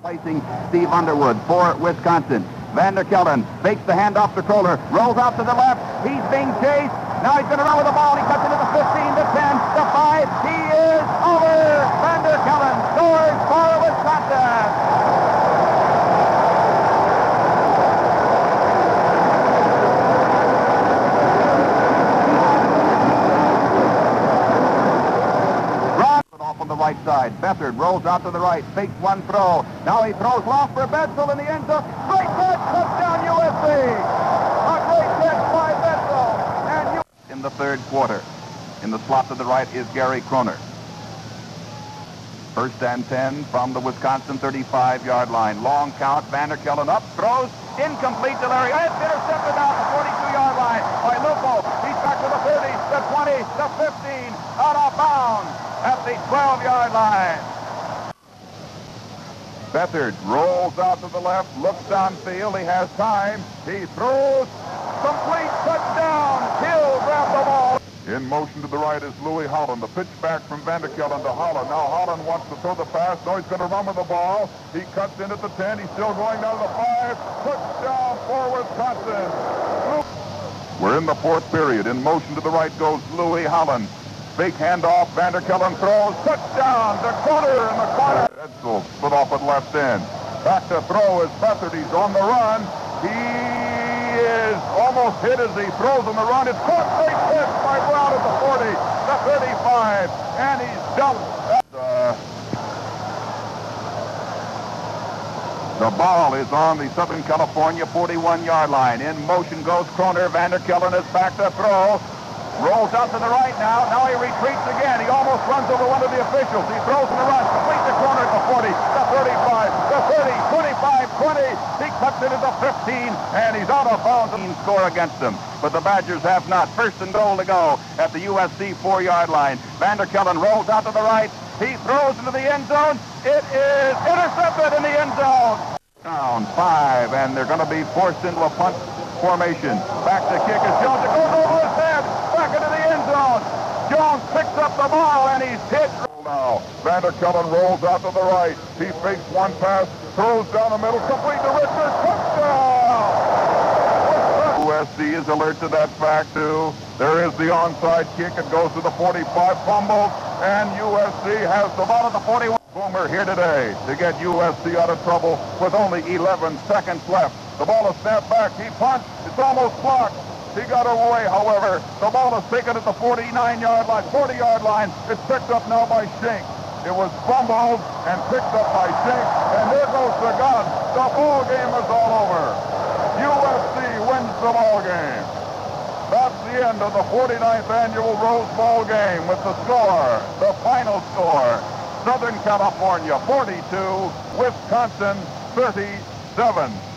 Placing Steve Underwood for Wisconsin. Vanderkelen fakes the handoff to Kroner, rolls out to the left. He's being chased. Now he's going to run with the ball. He cuts it to the 15, the 10, the 5. He is scores for Wisconsin. Off on the right side. Beathard rolls out to the right, fakes one throw. Now he throws long for Bedsole in the end zone. Great catch, touchdown USC. A great catch by Bedsole. And you in the third quarter. In the slot to the right is Gary Kroner. First and 10 from the Wisconsin 35-yard line. Long count. Vanderkelen up, throws, incomplete to Larry. It's intercepted out the 42-yard line by Lupo. He's back to the 30, the 20, the 15, out of bounds at the 12-yard line. Beathard rolls out to the left, looks downfield. He has time. He throws. Complete touchdown. Hill grabbed the ball. In motion to the right is Louis Holland. The pitch back from Vanderkelen to Holland. Now Holland wants to throw the pass. No, he's going to run with the ball. He cuts in at the 10. He's still going down to the 5. Touchdown for Wisconsin. We're in the fourth period. In motion to the right goes Louis Holland. Fake handoff. Vanderkelen throws. Touchdown. The corner in the corner. Edsel split off at left end. Back to throw is Beathard. He's on the run. He is almost hit as he throws the run. It's caught great by Brown at the 40, the 35, and he's dumped. Uh, the ball is on the Southern California 41-yard line. In motion goes Kroner. Vanderkelen is back to throw. Rolls out to the right now. Now he retreats again. He almost runs over one of the officials. He throws in the run. Complete the corner at the 40, the 35, the 30, 25, 20. He cuts it the 15, and he's out of bounds. Score against them. But the Badgers have not. First and goal to go at the USC four-yard line. Vanderkelen rolls out to the right. He throws into the end zone. It is intercepted in the end zone. Down five, and they're going to be forced into a punt formation. Back to kick is Jones. It goes over his head back into the end zone. Jones picks up the ball and he's hit. Now, Vanderkelen rolls out to the right. He fakes one pass, throws down the middle, complete to Richards. Touchdown! USC is alert to that fact, too. There is the onside kick. It goes to the 45, fumbles, and USC has the ball at the 41. Boomer here today to get USC out of trouble with only 11 seconds left. The ball is snapped back. He punts. It's almost blocked. He got away, however. The ball is taken at the 49-yard line, 40-yard line. It's picked up now by Schenk. It was fumbled and picked up by Schenk. And there goes the gun. The ball game is all over. USC wins the ball game. That's the end of the 49th annual Rose Bowl game with the score, the final score. Southern California 42, Wisconsin 37.